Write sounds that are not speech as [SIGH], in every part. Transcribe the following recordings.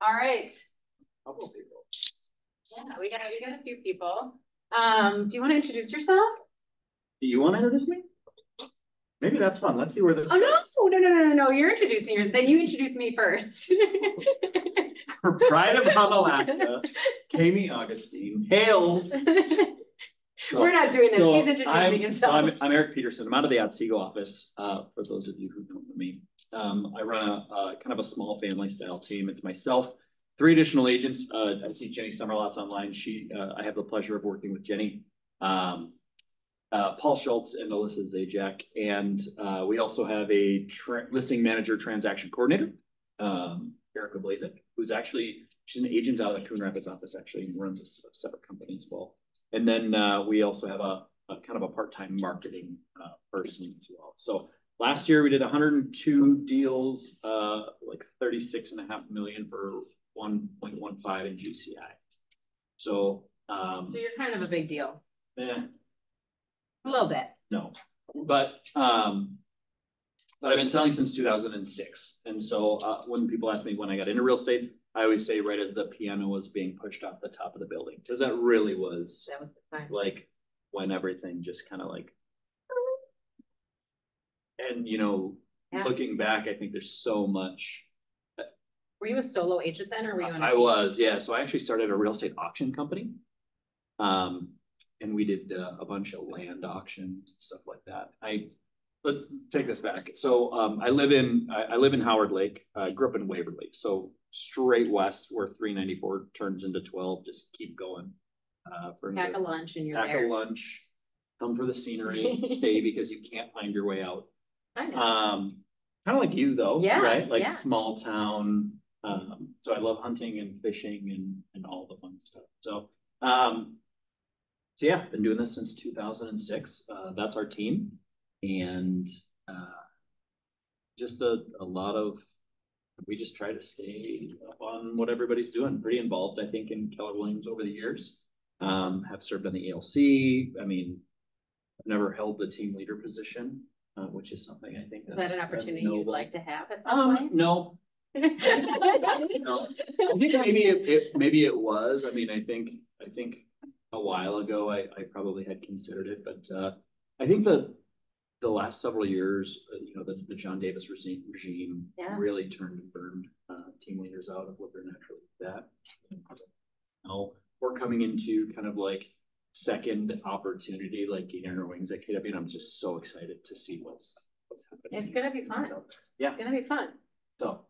All right. Couple people. Yeah, we got we got a few people. Um, do you want to introduce yourself? Do you want to introduce me? Maybe that's fun. Let's see where this. Oh no, no, no, no, no, no! You're introducing your. Then you introduce me first. Pride of Alaska, [LAUGHS] Kami Augustine hails. So, [LAUGHS] We're not doing this. so He's introducing I'm, himself. So I'm, I'm Eric Peterson. I'm out of the Otsego office. Uh, for those of you who don't know me, um, I run a, a kind of a small family style team. It's myself, three additional agents. Uh, I see Jenny Summerlots online. She, uh, I have the pleasure of working with Jenny, um, uh, Paul Schultz and Alyssa Zajac. And, uh, we also have a listing manager transaction coordinator, um, Erica Blazek, who's actually, she's an agent out of the Coon Rapids office actually, and runs a, separate company as well. And then, uh, we also have a, a kind of a part-time marketing, uh, person as well. So last year we did hundred and two deals, like 36 and a half million for one point one five in GCI. So, um, So you're kind of a big deal. eh, A little bit. no, but, um, but I've been selling since two thousand and six. And so, uh, when people ask me when I got into real estate, I always say right as the piano was being pushed off the top of the building, because that really was That was the time. like when everything just kind of like. And, you know, Yeah. looking back, I think there's so much Were you a solo agent then, or were you on a I team? was, yeah. So I actually started a real estate auction company. Um, and we did uh, a bunch of land auctions, stuff like that. I, let's take this back. So, um, I live in, I, I live in Howard Lake. I grew up in Waverly, so straight west where three ninety-four turns into twelve, just keep going. Uh, for Pack a lunch and you're pack a lunch, come for the scenery, [LAUGHS] stay because you can't find your way out. I know. Um, kind of like you though, Yeah, right? Like yeah. small town. Um, so I love hunting and fishing and, and all the fun stuff. So, um, so yeah, been doing this since two thousand and six. Uh, that's our team. And, uh, just a, a lot of, we just try to stay up on what everybody's doing. Pretty involved, I think, in Keller Williams over the years. Um, have served on the ALC. I mean, I've never held the team leader position, uh, which is something I think Is that an opportunity you'd like to have at some Um, point? no, no. I think maybe it, it, maybe it was. I mean, I think, I think a while ago, I, I probably had considered it, but, uh, I think the, the last several years, uh, you know, the, the John Davis regime, regime Yeah. really turned and burned, uh, team leaders out of what they're naturally good at. Now, we're coming into kind of like second opportunity, like getting our wings at KW, and I'm just so excited to see what's, what's happening. It's gonna be fun. there. Yeah, It's gonna be fun. so.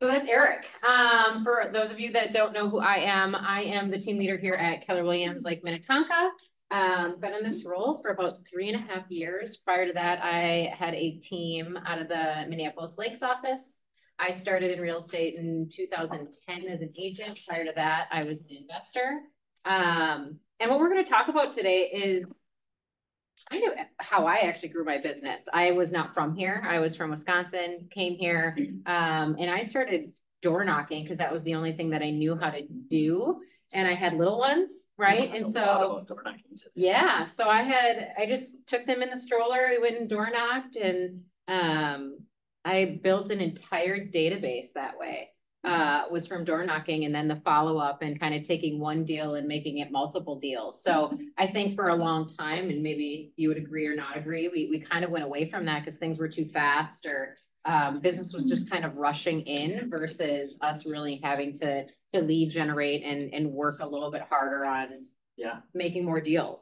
So that's Eric. Um, for those of you that don't know who I am, I am the team leader here at Keller Williams Lake Minnetonka. Um, been in this role for about three and a half years. Prior to that, I had a team out of the Minneapolis Lakes office. I started in real estate in two thousand ten as an agent. Prior to that, I was an investor. Um, and what we're gonna talk about today is kind of how I actually grew my business. I was not from here. I was from Wisconsin, came here, um, and I started door knocking because that was the only thing that I knew how to do. And I had little ones, right? And so, about door knocking today. yeah, so I had, I just took them in the stroller, we went and door knocked and, um, I built an entire database that way. Uh, was from door knocking and then the follow-up and kind of taking one deal and making it multiple deals. So I think for a long time, and maybe you would agree or not agree, we, we kind of went away from that because things were too fast or um, business was just kind of rushing in versus us really having to, to lead generate and, and work a little bit harder on Yeah, making more deals.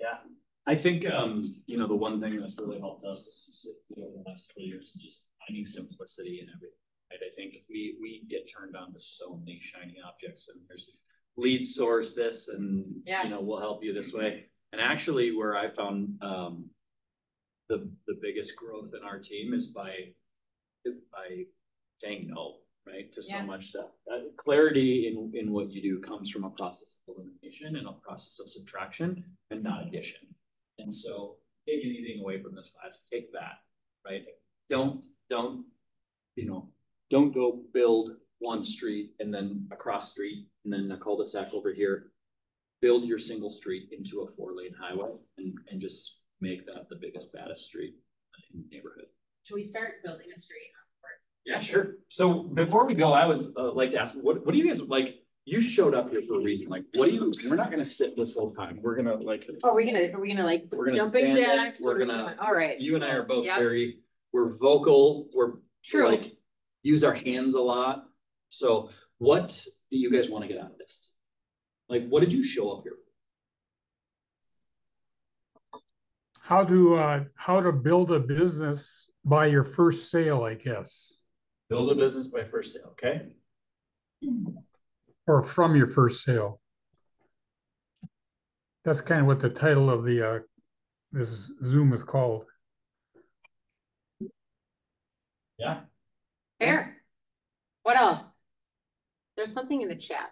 yeah. I think, um, you know, the one thing that's really helped us is specifically over the last couple of years is just finding simplicity in everything. Right? I think we, we get turned on to so many shiny objects and there's lead source this and, Yeah. you know, we'll help you this way. And actually where I found, um, the, the biggest growth in our team is by, by saying no, right, to so Yeah. much stuff. Uh, clarity in, in what you do comes from a process of elimination and a process of subtraction and not addition. And so take anything away from this class, take that, right? Don't, don't, you know, don't go build one street and then a cross street and then a cul-de-sac over here. Build your single street into a four lane highway and, and just make that the biggest, baddest street in the neighborhood. Should we start building a street? Yeah, sure. So before we go, I was uh, like to ask, what, what do you guys like? You showed up here for a reason. Like, what do you, we're not gonna sit this whole time. We're gonna like, Oh, Are we gonna, are we gonna like we're gonna jumping stand jacks? we're What are we gonna- All right. you and I are both Yep. very, we're vocal, we're True. like, use our hands a lot. So what do you guys want to get out of this? Like, what did you show up here? How to, uh, how to build a business by your first sale, I guess, Build a business by first sale, okay? or from your first sale. That's kind of what the title of the, uh, this Zoom is called. Yeah. Fair. What else? There's something in the chat.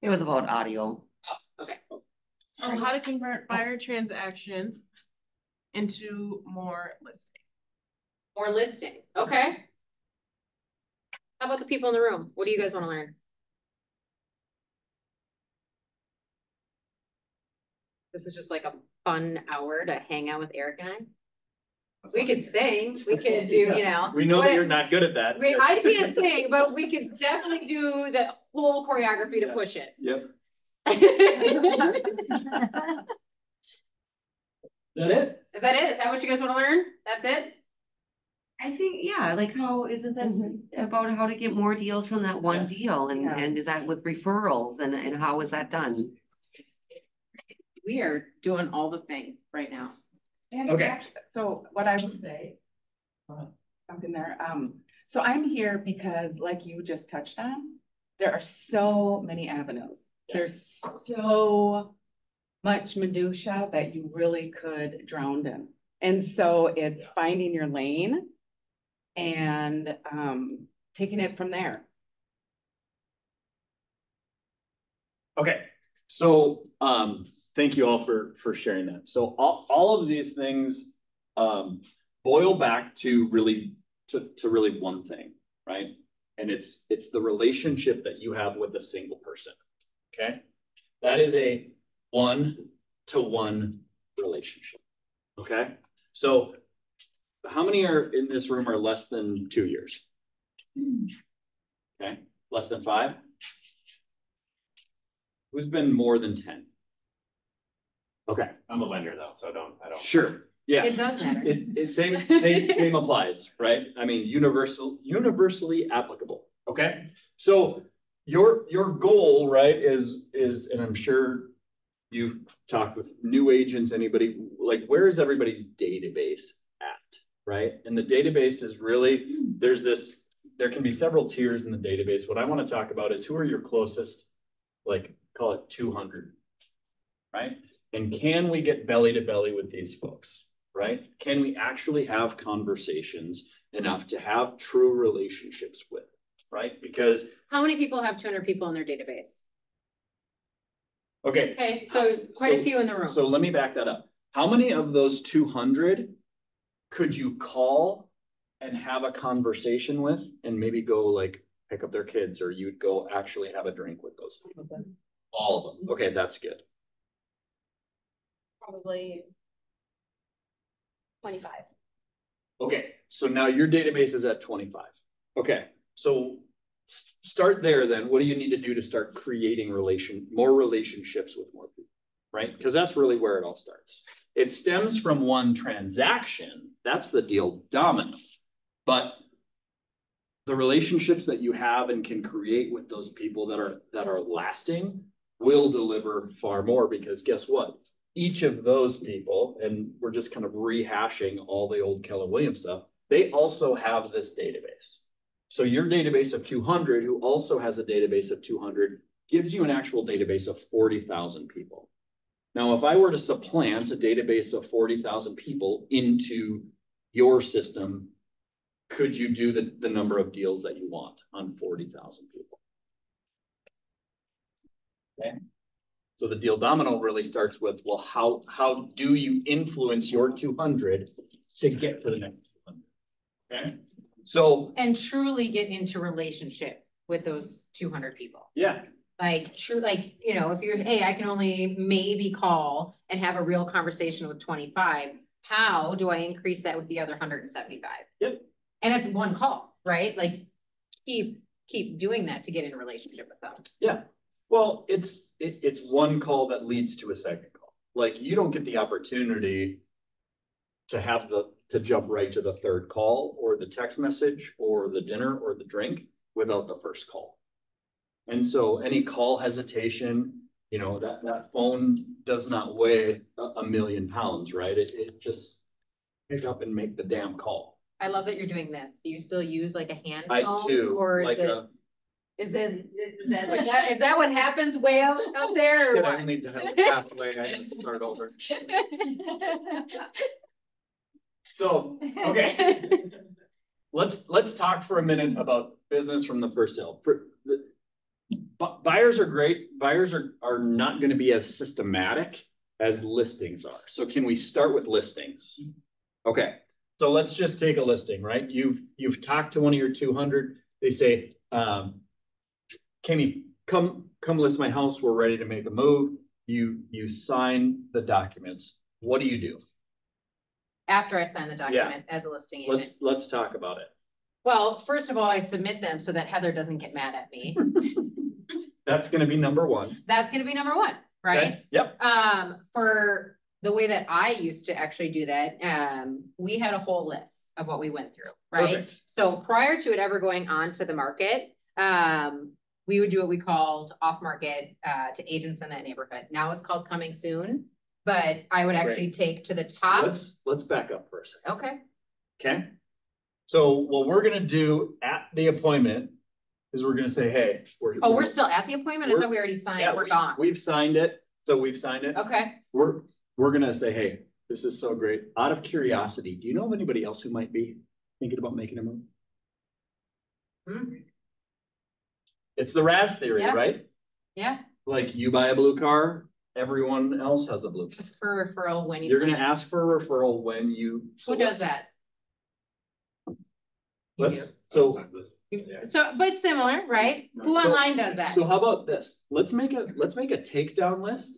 It was about audio. Oh, Okay. Um, how to convert buyer transactions into more listings. More listing. Okay. How about the people in the room? What do you guys want to learn? This is just like a fun hour to hang out with Eric and I. We could sing, we could do, you know. We know that you're not good at that. We, I can't sing, but we could definitely do the whole choreography to Yeah. push it. Yep. Is [LAUGHS] that it? Is that it? Is that what you guys want to learn? That's it? I think, yeah, like how, isn't this mm-hmm. about how to get more deals from that Yeah. one deal? And, Yeah. and is that with referrals and, and how is that done? We are doing all the things right now. And Okay. act- So what I would say, uh, something there, um, so I'm here because like you just touched on, there are so many avenues. Yeah. There's so much minutia that you really could drown in. And so it's finding your lane and, um, taking it from there. Okay, so, um, thank you all for, for sharing that. So all, all of these things, um, boil back to really, to, to really one thing, right? And it's, it's the relationship that you have with a single person, okay? That is a one-to-one relationship, okay? So how many are in this room are less than two years? Okay, less than five? Who's been more than ten? Okay, I'm a lender though, so I don't, I don't. sure, yeah. It does matter. It, it same, same, same applies, right? I mean, universal, universally applicable, okay? So your, your goal, right, is, is, and I'm sure you've talked with new agents, anybody, like, where is everybody's database at, right? And the database is really, there's this, there can be several tiers in the database. What I want to talk about is who are your closest, like, call it two hundred, right? And can we get belly to belly with these folks? right? Can we actually have conversations enough to have true relationships with, right? Because, How many people have two hundred people in their database? okay, Okay, so quite a few in the room. so let me back that up. How many of those two hundred could you call and have a conversation with and maybe go like pick up their kids or you'd go actually have a drink with those? people? All of them. Okay, that's good. Probably twenty-five. Okay, so now your database is at twenty-five. Okay, so start there then. What do you need to do to start creating relation, more relationships with more people? Right? Because that's really where it all starts. It stems from one transaction. That's the deal domino. But the relationships that you have and can create with those people that are that are lasting will deliver far more because guess what? Each of those people, and we're just kind of rehashing all the old Keller Williams stuff, they also have this database. So your database of two hundred, who also has a database of two hundred, gives you an actual database of forty thousand people. Now, if I were to supplant a database of forty thousand people into your system, could you do the, the number of deals that you want on forty thousand people? Okay, so the deal domino really starts with, well, how, how do you influence your two hundred to get to the next two hundred? Okay, so, And truly get into relationship with those two hundred people. yeah, Like, true, like, you know, if you're, hey, I can only maybe call and have a real conversation with twenty-five, how do I increase that with the other hundred and seventy-five? Yep. And it's one call. right? Like, keep, keep doing that to get in relationship with them. Yeah, well, it's, it, it's one call that leads to a second call. Like, you don't get the opportunity to have the, to jump right to the third call or the text message or the dinner or the drink without the first call. And so any call hesitation, you know, that, that phone does not weigh a, a million pounds, right? It, it just pick up and make the damn call. I love that you're doing this. Do you still use like a hand I phone? too, Or is like it, a, is it, is that, is that, is that what [LAUGHS] happens way out, out there or I what? need to have a pathway, I need to start over. So, okay. [LAUGHS] Let's, let's talk for a minute about business from the first sale. For the, bu- buyers are great. Buyers are, are not gonna be as systematic as listings are. So can we start with listings? Okay, so let's just take a listing, right? You've, you've talked to one of your two hundred, they say, um, Kenny, come, come list my house. We're ready to make a move. You, you sign the documents. What do you do? After I sign the document as a listing agent. Let's, let's talk about it. Well, first of all, I submit them so that Heather doesn't get mad at me. [LAUGHS] That's gonna be number one. That's gonna be number one, right? Okay? Yep, Um, for the way that I used to actually do that, um, we had a whole list of what we went through, right? perfect. So prior to it ever going on to the market, um, we would do what we called off market, uh, to agents in that neighborhood. Now it's called coming soon. But I would actually take to the top, Let's, let's back up for a second, okay, okay? So what we're gonna do at the appointment is we're gonna say, hey. We're oh, we're still at the appointment, I thought we already Yeah, signed, we're we- gone, We've signed it, so we've signed it. okay. We're, we're gonna say, hey, this is so great. Out of curiosity, do you know of anybody else who might be thinking about making a move? Hmm, It's the RAS theory, Yeah. right? Yeah, Like you buy a blue car, everyone else has a blue. car. it's for referral when you. You're gonna ask for a referral when you. Who does that? Let's, so, So, but similar, right? Who So- online does that? so how about this? Let's make a, let's make a takedown list.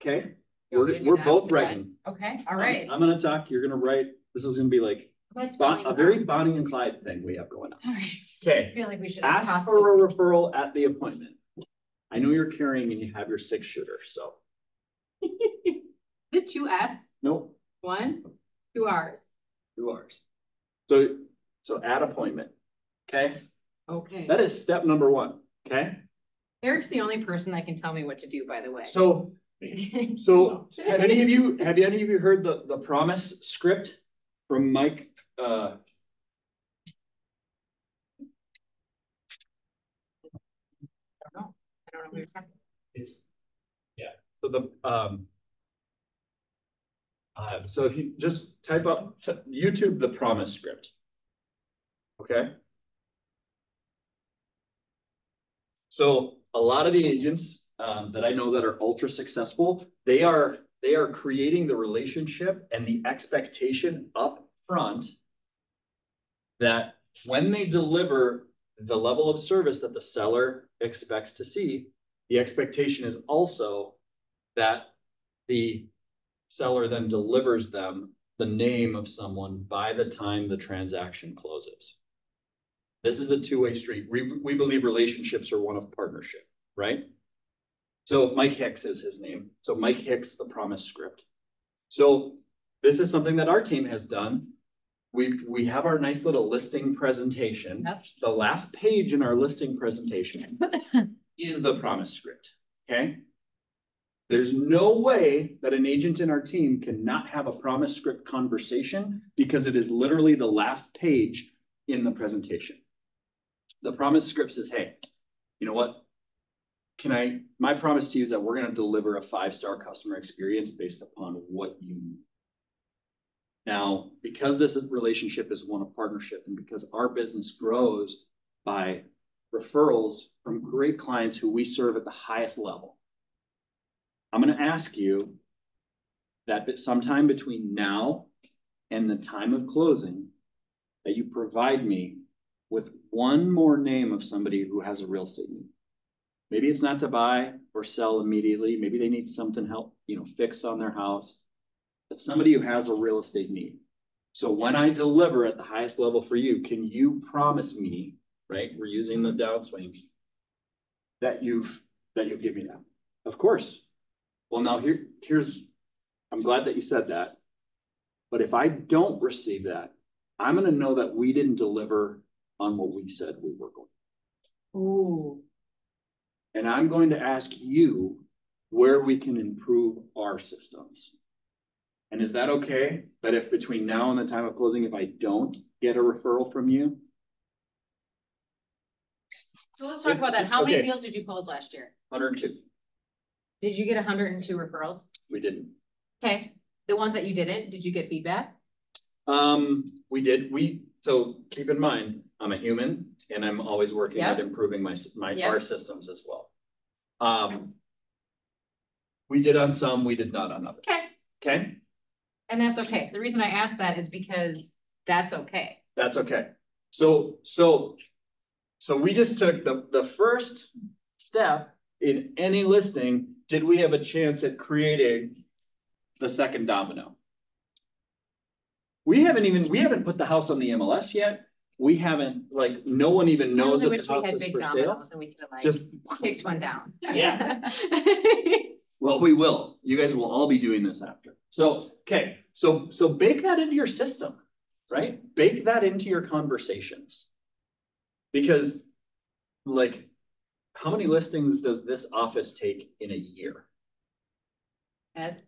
Okay, You want me to we're, we're both writing. Okay, all right. I'm gonna talk, you're gonna write, this is gonna be like What's going a on? very Bonnie and Clyde thing we have going on. All right, I Okay, feel like we should. ask for a referral at the appointment. I know you're carrying and you have your six shooter, so, [LAUGHS] The two Fs, nope, one, two Rs. two Rs. So, so at appointment, okay? Okay. That is step number one, okay? Eric's the only person that can tell me what to do, by the way. So, so [LAUGHS] have any of you, have any of you heard the, the promise script from Mike, yeah, so the, um. Uh, so if you just type up, YouTube the promise script. Okay? So a lot of the agents, um, that I know that are ultra successful, they are, they are creating the relationship and the expectation up front. That when they deliver the level of service that the seller expects to see, the expectation is also that the seller then delivers them the name of someone by the time the transaction closes. This is a two-way street. We, we believe relationships are one of partnership, right? So Mike Hicks is his name. So Mike Hicks, the promise script. So this is something that our team has done. We, we have our nice little listing presentation. Yep. The last page in our listing presentation [LAUGHS] is the promise script, okay? There's no way that an agent in our team cannot have a promise script conversation because it is literally the last page in the presentation. The promise script says, hey, you know what? Can I, my promise to you is that we're gonna deliver a five-star customer experience based upon what you need. Now, because this relationship is one of partnership and because our business grows by referrals from great clients who we serve at the highest level. I'm gonna ask you that sometime between now and the time of closing, that you provide me with one more name of somebody who has a real estate need. Maybe it's not to buy or sell immediately. Maybe they need something help, you know, fix on their house. Somebody who has a real estate need. So when I deliver at the highest level for you, can you promise me, right, we're using the downswing, that you've, that you'll give me that? Of course. Well, now here, here's, I'm glad that you said that. But if I don't receive that, I'm gonna know that we didn't deliver on what we said we were going. Ooh, And I'm going to ask you where we can improve our systems. And is that okay? That if between now and the time of closing, if I don't get a referral from you? so let's talk about that. How many deals did you close last year? Hundred and two, Did you get hundred and two referrals? we didn't. Okay, the ones that you didn't, did you get feedback? Um, we did, we, so keep in mind, I'm a human and I'm always working at improving my, my, Yep. our systems as well. Um. We did on some, we did not on others, Okay, okay? And that's okay. The reason I ask that is because that's okay. That's okay. So, so, so we just took the, the first step in any listing, did we have a chance at creating the second domino? We haven't even, we haven't put the house on the MLS yet. We haven't, like, no one even knows that the house is for sale. and we could have like Just, kicked one down. Yeah. [LAUGHS] well, we will. You guys will all be doing this after. So, okay, so, so bake that into your system, right? Bake that into your conversations. Because, like, how many listings does this office take in a year? Ed?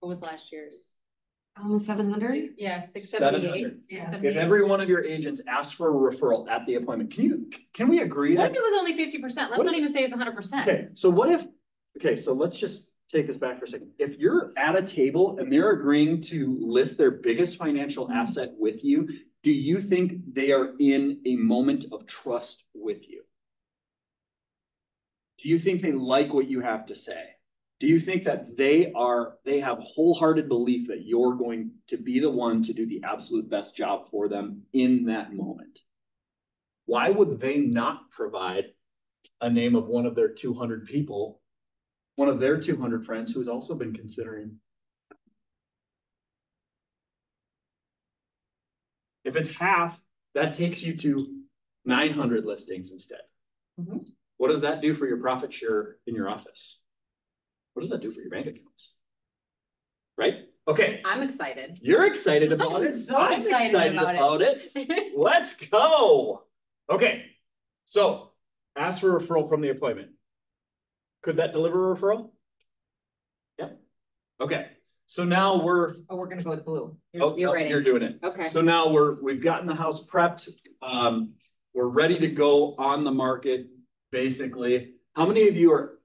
What was last year's? Almost seven hundred? Yeah, six 700. Yeah. If every one of your agents asks for a referral at the appointment, can you, can we agree What that? if it was only fifty percent? Let's not if- even say it's hundred percent. Okay, so what if, okay, so let's just take this back for a second. If you're at a table and they're agreeing to list their biggest financial mm-hmm. asset with you, do you think they are in a moment of trust with you? Do you think they like what you have to say? Do you think that they are, they have wholehearted belief that you're going to be the one to do the absolute best job for them in that moment? Why would they not provide a name of one of their two hundred people, one of their two hundred friends who's also been considering. If it's half, that takes you to nine hundred listings instead. Mhm. What does that do for your profit share in your office? What does that do for your bank accounts? Right? Okay, I'm excited. you're excited about I'm it. [LAUGHS] so I'm excited excited about about it. it. Let's go. Okay, so ask for a referral from the appointment. Could that deliver a referral? Yep. Okay, so now we're, Oh, we're gonna go with blue. oh, You're, you're oh, ready. you're doing it. Okay. So now we're, we've gotten the house prepped. Um, we're ready to go on the market, basically. How many of you are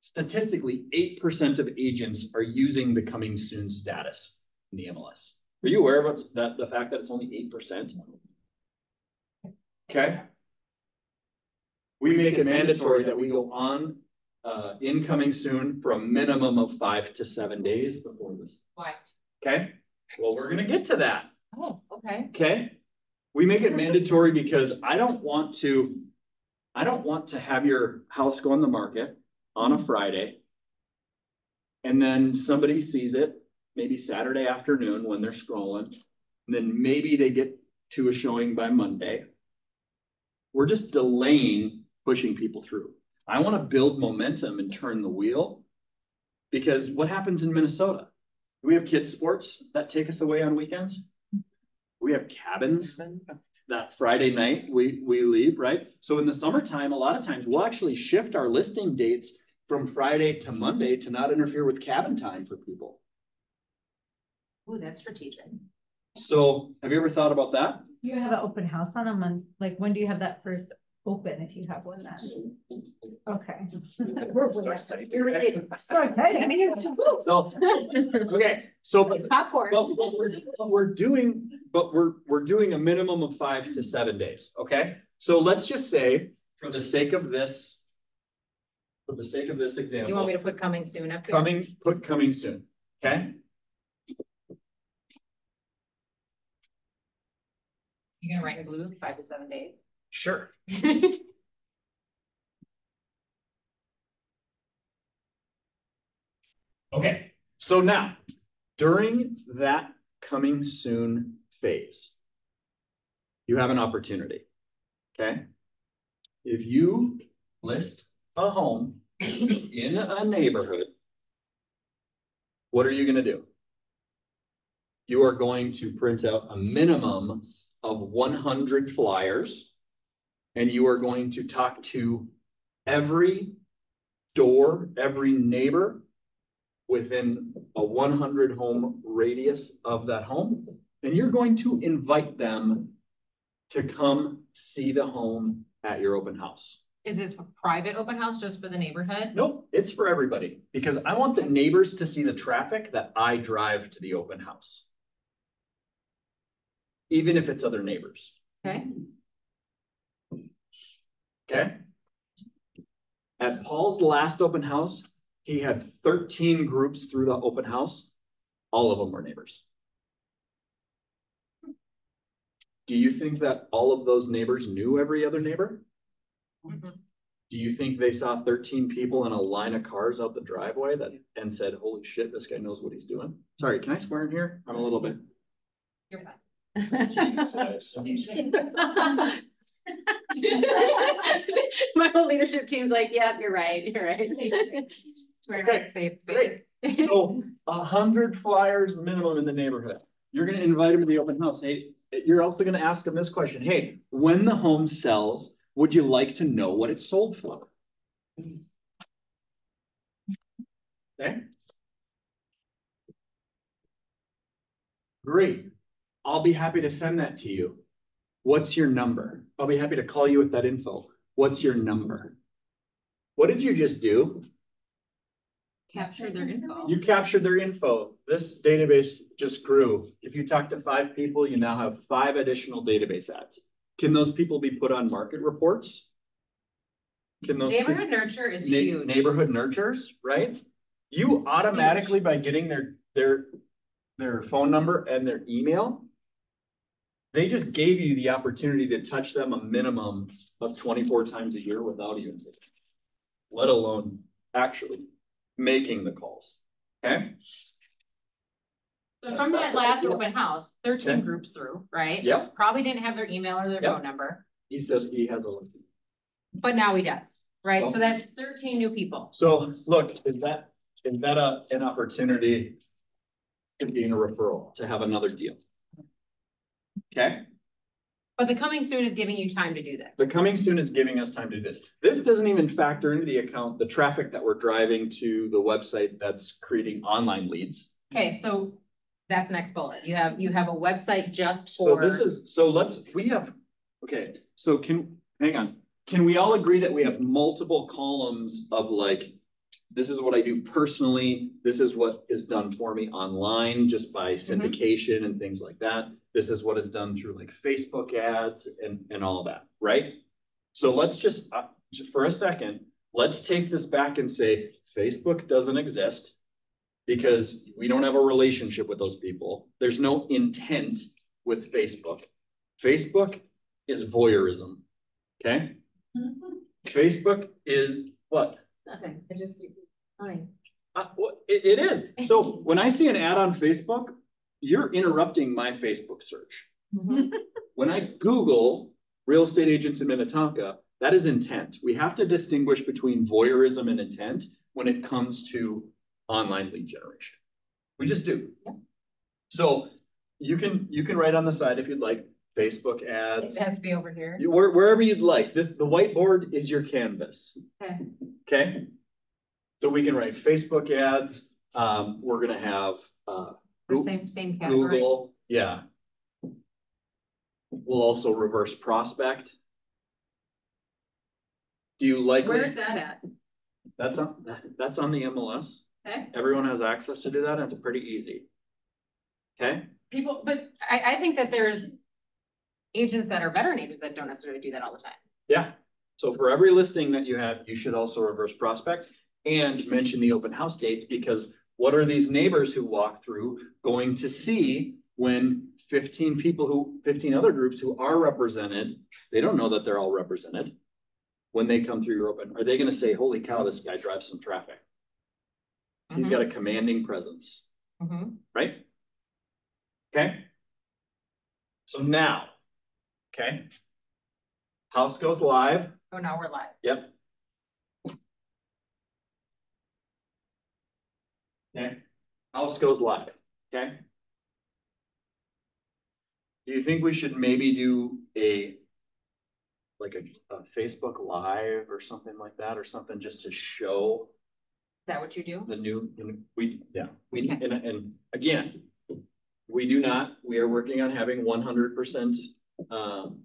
statistically, eight percent of agents are using the coming soon status in the MLS? Are you aware of that, the fact that it's only eight percent? Okay. We make it mandatory that we go on, uh, incoming soon for a minimum of five to seven days before this, Why? okay? Well, we're gonna get to that. Oh, okay. Okay, we make it mandatory because I don't want to, I don't want to have your house go on the market on a Friday. And then somebody sees it, maybe Saturday afternoon when they're scrolling, and then maybe they get to a showing by Monday. We're just delaying pushing people through. I want to build momentum and turn the wheel. Because what happens in Minnesota? We have kids' sports that take us away on weekends? We have cabins that Friday night we, we leave, right? So in the summertime, a lot of times we'll actually shift our listing dates from Friday to Monday to not interfere with cabin time for people. Ooh, that's strategic. So have you ever thought about that? You have an open house on a month, like when do you have that first open, if you have one then? Okay. So excited. So excited, I mean, it's. [LAUGHS] So, okay, so Popcorn. But, but we're, but we're doing, but we're, we're doing a minimum of five to seven days, okay? So let's just say, for the sake of this, for the sake of this example. You want me example, to put coming soon up here? coming, put coming soon, okay? You're gonna write in blue, five to seven days? Sure. [LAUGHS] Okay, so now, during that coming soon phase. You have an opportunity, okay? If you list a home [LAUGHS] in a neighborhood, what are you gonna do? You are going to print out a minimum of one hundred flyers. And you are going to talk to every door, every neighbor within a one hundred home radius of that home. And you're going to invite them to come see the home at your open house. Is this a private open house just for the neighborhood? Nope, it's for everybody, because I want the neighbors to see the traffic that I drive to the open house. Even if it's other neighbors, Okay, okay? At Paul's last open house, he had thirteen groups through the open house. All of them were neighbors. Do you think that all of those neighbors knew every other neighbor? Mhm. Do you think they saw thirteen people in a line of cars out the driveway that, and said, holy shit, this guy knows what he's doing? Sorry, can I swear in here? I'm a little bit. you're fine. [LAUGHS] [LAUGHS] [LAUGHS] [LAUGHS] My whole leadership team's like, yep, you're right, you're right. [LAUGHS] It's very Okay, safe great. space. So [LAUGHS] a hundred flyers minimum in the neighborhood. You're gonna invite them to the open house. Hey, you're also gonna ask them this question. Hey, when the home sells, would you like to know what it sold for? Okay. Great. I'll be happy to send that to you. What's your number? I'll be happy to call you with that info. What's your number? What did you just do? Capture their info. You captured their info. This database just grew. If you talk to five people, you now have five additional database ads. Can those people be put on market reports? Can those? Neighborhood nurture is Na- huge. Neighborhood nurtures, right? You automatically, by getting their, their, their phone number and their email, they just gave you the opportunity to touch them a minimum of twenty-four times a year without even, let alone actually making the calls, okay? So from that last open house, thirteen Okay. groups through, right? Yep. Probably didn't have their email or their Yep. phone number, He says he has a list. but now he does, right? Well- So that's thirteen new people. So look, is that, is that a, an opportunity? To being a referral, to have another deal? Okay? But the coming soon is giving you time to do this. The coming soon is giving us time to do this. This doesn't even factor into the account, the traffic that we're driving to the website that's creating online leads. Okay, so that's next bullet. You have, you have a website just for. So this is, so let's, we have, okay, so can, hang on. Can we all agree that we have multiple columns of like, this is what I do personally, this is what is done for me online just by syndication and things like that. This is what is done through like Facebook ads and, and all that, right? So let's just, uh, for a second, let's take this back and say, Facebook doesn't exist because we don't have a relationship with those people. There's no intent with Facebook. Facebook is voyeurism, okay? Facebook is what? Nothing, I just, fine. Uh, what, it, it is. [LAUGHS] So when I see an ad on Facebook, you're interrupting my Facebook search. When I Google real estate agents in Minnetonka, that is intent. We have to distinguish between voyeurism and intent when it comes to online lead generation. We just do. So you can, you can write on the side if you'd like, Facebook ads. It has to be over here. You- where- wherever you'd like, this, the whiteboard is your canvas. Okay. Okay? So we can write Facebook ads, um, we're gonna have, uh, The same, same category. Google, yeah. We'll also reverse prospect. Do you like? Where's that at? That's on, that's on the MLS. Okay, Everyone has access to do that, and it's pretty easy. Okay? people, but I, I think that there's agents that are veteran agents that don't necessarily do that all the time. Yeah, so for every listing that you have, you should also reverse prospect and mention the open house dates, because what are these neighbors who walk through going to see when fifteen people who, fifteen other groups who are represented, they don't know that they're all represented. When they come through your open, are they gonna say, holy cow, this guy drives some traffic? He's got a commanding presence, Mhm. right? Okay? So now, okay? House goes live. Oh, now we're live. Yep. Okay, house goes live, okay? Do you think we should maybe do a like a, a Facebook Live or something like that, or something just to show Is that what you do? the new, we, yeah, we, Okay. and, and again, we do not, we are working on having one hundred percent um,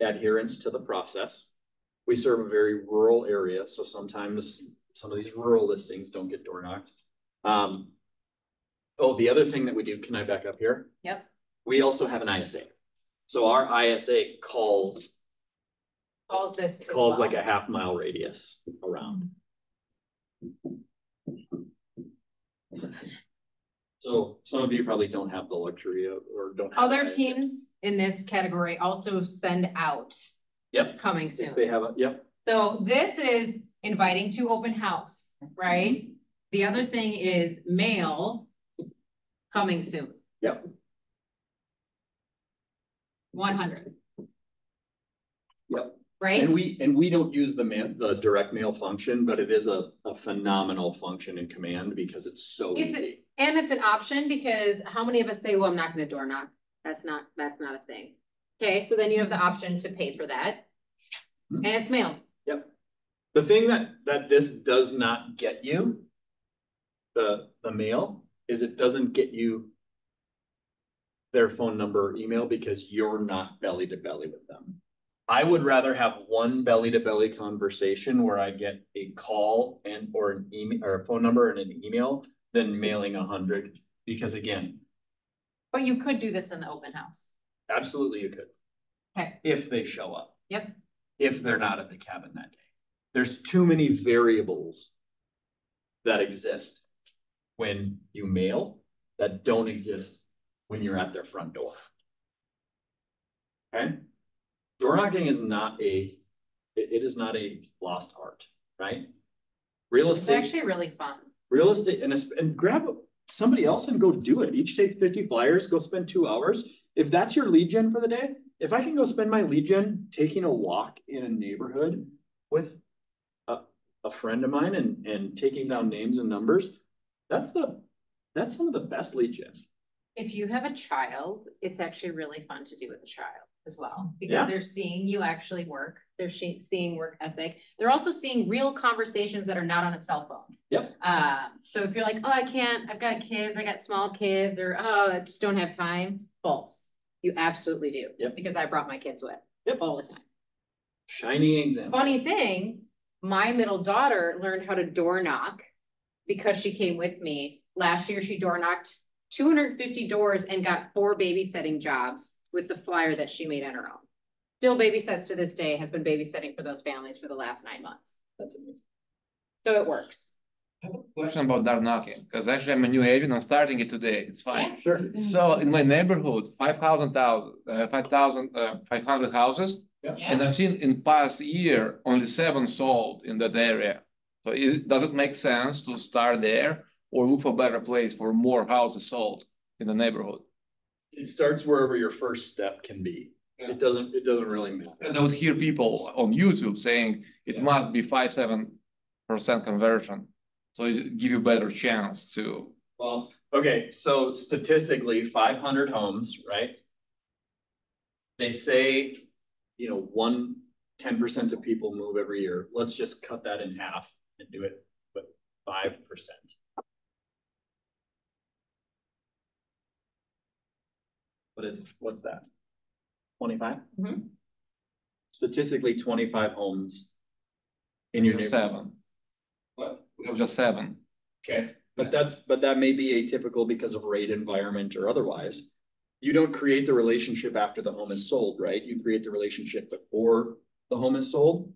adherence to the process. We serve a very rural area, so sometimes some of these rural listings don't get door knocked. Um, oh, the other thing that we do, can I back up here? Yep. We also have an ISA. So our ISA calls, Calls this calls well. like a half mile radius around. So some of you probably don't have the luxury of, or don't. have Other teams in this category also send out. Yep. Coming soon. If they have, a yep, So this is inviting to open house, right? The other thing is mail coming soon. Yep. One hundred. Yep. Right? and we, and we don't use the man, the direct mail function, but it is a, a phenomenal function in command because it's so It's a- easy. And it's an option because how many of us say, well, I'm not gonna door knock? That's not, that's not a thing. Okay, so then you have the option to pay for that. Hmm. And it's mail. Yep. The thing that, that this does not get you, the, the mail, is it doesn't get you their phone number or email because you're not belly to belly with them. I would rather have one belly to belly conversation where I get a call and, or an email, or a phone number and an email than mailing a hundred, because again, But you could do this in the open house. absolutely you could. Okay. If they show up. Yep. If they're not at the cabin that day. There's too many variables that exist when you mail that don't exist when you're at their front door. Okay? Door knocking is not a, it, is not a lost art, right? Real estate. It's actually really fun. real estate, and, and grab somebody else and go do it. Each take fifty flyers, go spend two hours. If that's your lead gen for the day, if I can go spend my lead gen taking a walk in a neighborhood with a, a friend of mine and, and taking down names and numbers, that's the, that's some of the best lead gen. If you have a child, it's actually really fun to do with a child as well. Yeah. Because they're seeing you actually work, they're she- seeing work ethic. They're also seeing real conversations that are not on a cell phone. Yep. Uh, so if you're like, oh, I can't, I've got kids, I got small kids, or oh, I just don't have time, false. You absolutely do. Yep. Because I brought my kids with. Yep. All the time. Shining example. Funny thing, my middle daughter learned how to door knock because she came with me. Last year, she door knocked two hundred and fifty doors and got four babysitting jobs with the flyer that she made on her own. Still babysits to this day, has been babysitting for those families for the last nine months. That's amazing. So it works. I have a question about door knocking, because actually I'm a new agent, I'm starting it today, it's fine. Yeah, Sure. So in my neighborhood, five thousand thousand, uh, five thousand, uh, five hundred houses. Yeah. And I've seen in past year, only seven sold in that area. So it, does it make sense to start there or look for a better place for more houses sold in the neighborhood? It starts wherever your first step can be. Yeah. It doesn't, it doesn't really matter. Because I would hear people on YouTube saying it must be five, seven percent conversion. So it give you better chance to, Well, okay, so statistically, five hundred homes, right? They say, you know, one, ten percent of people move every year. Let's just cut that in half and do it with five percent. What is, what's that? Twenty-five? Mm -hmm. Statistically, twenty-five homes in your neighborhood. seven. Well, we have just seven. Okay, but that's, but that may be atypical because of rate environment or otherwise. You don't create the relationship after the home is sold, right? You create the relationship before the home is sold.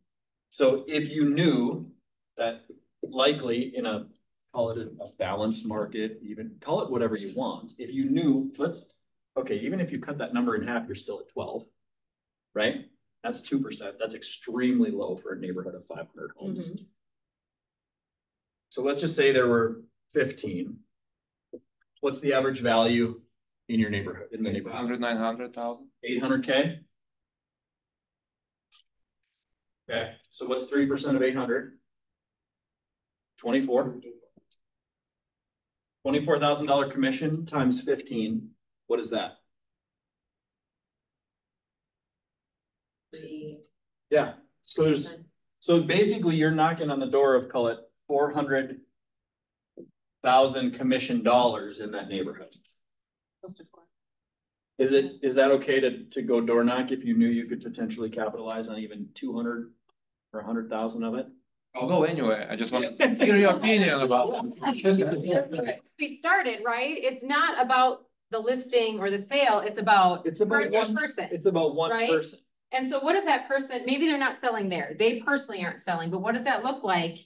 So if you knew that likely in a, call it a a balanced market, even, call it whatever you want. If you knew, let's, okay, even if you cut that number in half, you're still at twelve. Right? That's two percent. That's extremely low for a neighborhood of five hundred homes. Mhm. So let's just say there were fifteen. What's the average value in your neighborhood, in the Eight neighborhood? hundred, nine hundred thousand? Eight hundred K? Okay, so what's three percent of eight hundred? Twenty-four. Twenty-four thousand dollar commission times fifteen, what is that? Yeah, so there's, so basically you're knocking on the door of, call it, four hundred thousand commission dollars in that neighborhood. Close to four. Is it, is that okay to, to go door knock if you knew you could potentially capitalize on even two hundred or a hundred thousand of it? I'll go anyway, I just want to hear your opinion about. [LAUGHS] We started, right? It's not about the listing or the sale, it's about It's about person one, person. it's about one Right? person. And so what if that person, maybe they're not selling there, they personally aren't selling, but what does that look like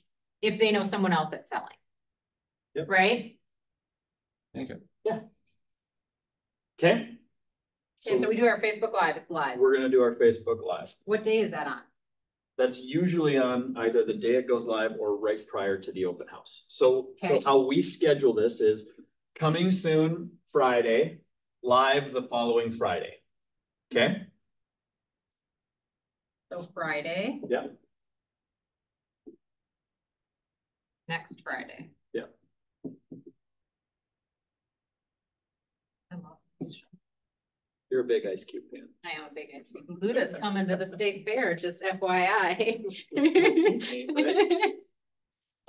if they know someone else that's selling? Yep. Right? Thank you. Okay? Okay, so we do our Facebook Live, it's live. We're gonna do our Facebook Live. What day is that on? That's usually on either the day it goes live or right prior to the open house. So, so how we schedule this is coming soon Friday, live the following Friday. Okay? So Friday? Yeah. Next Friday. Yeah. I love this show. You're a big Ice Cube fan. I am a big Ice Cube. Luda's coming to the state fair, just FYI. [LAUGHS]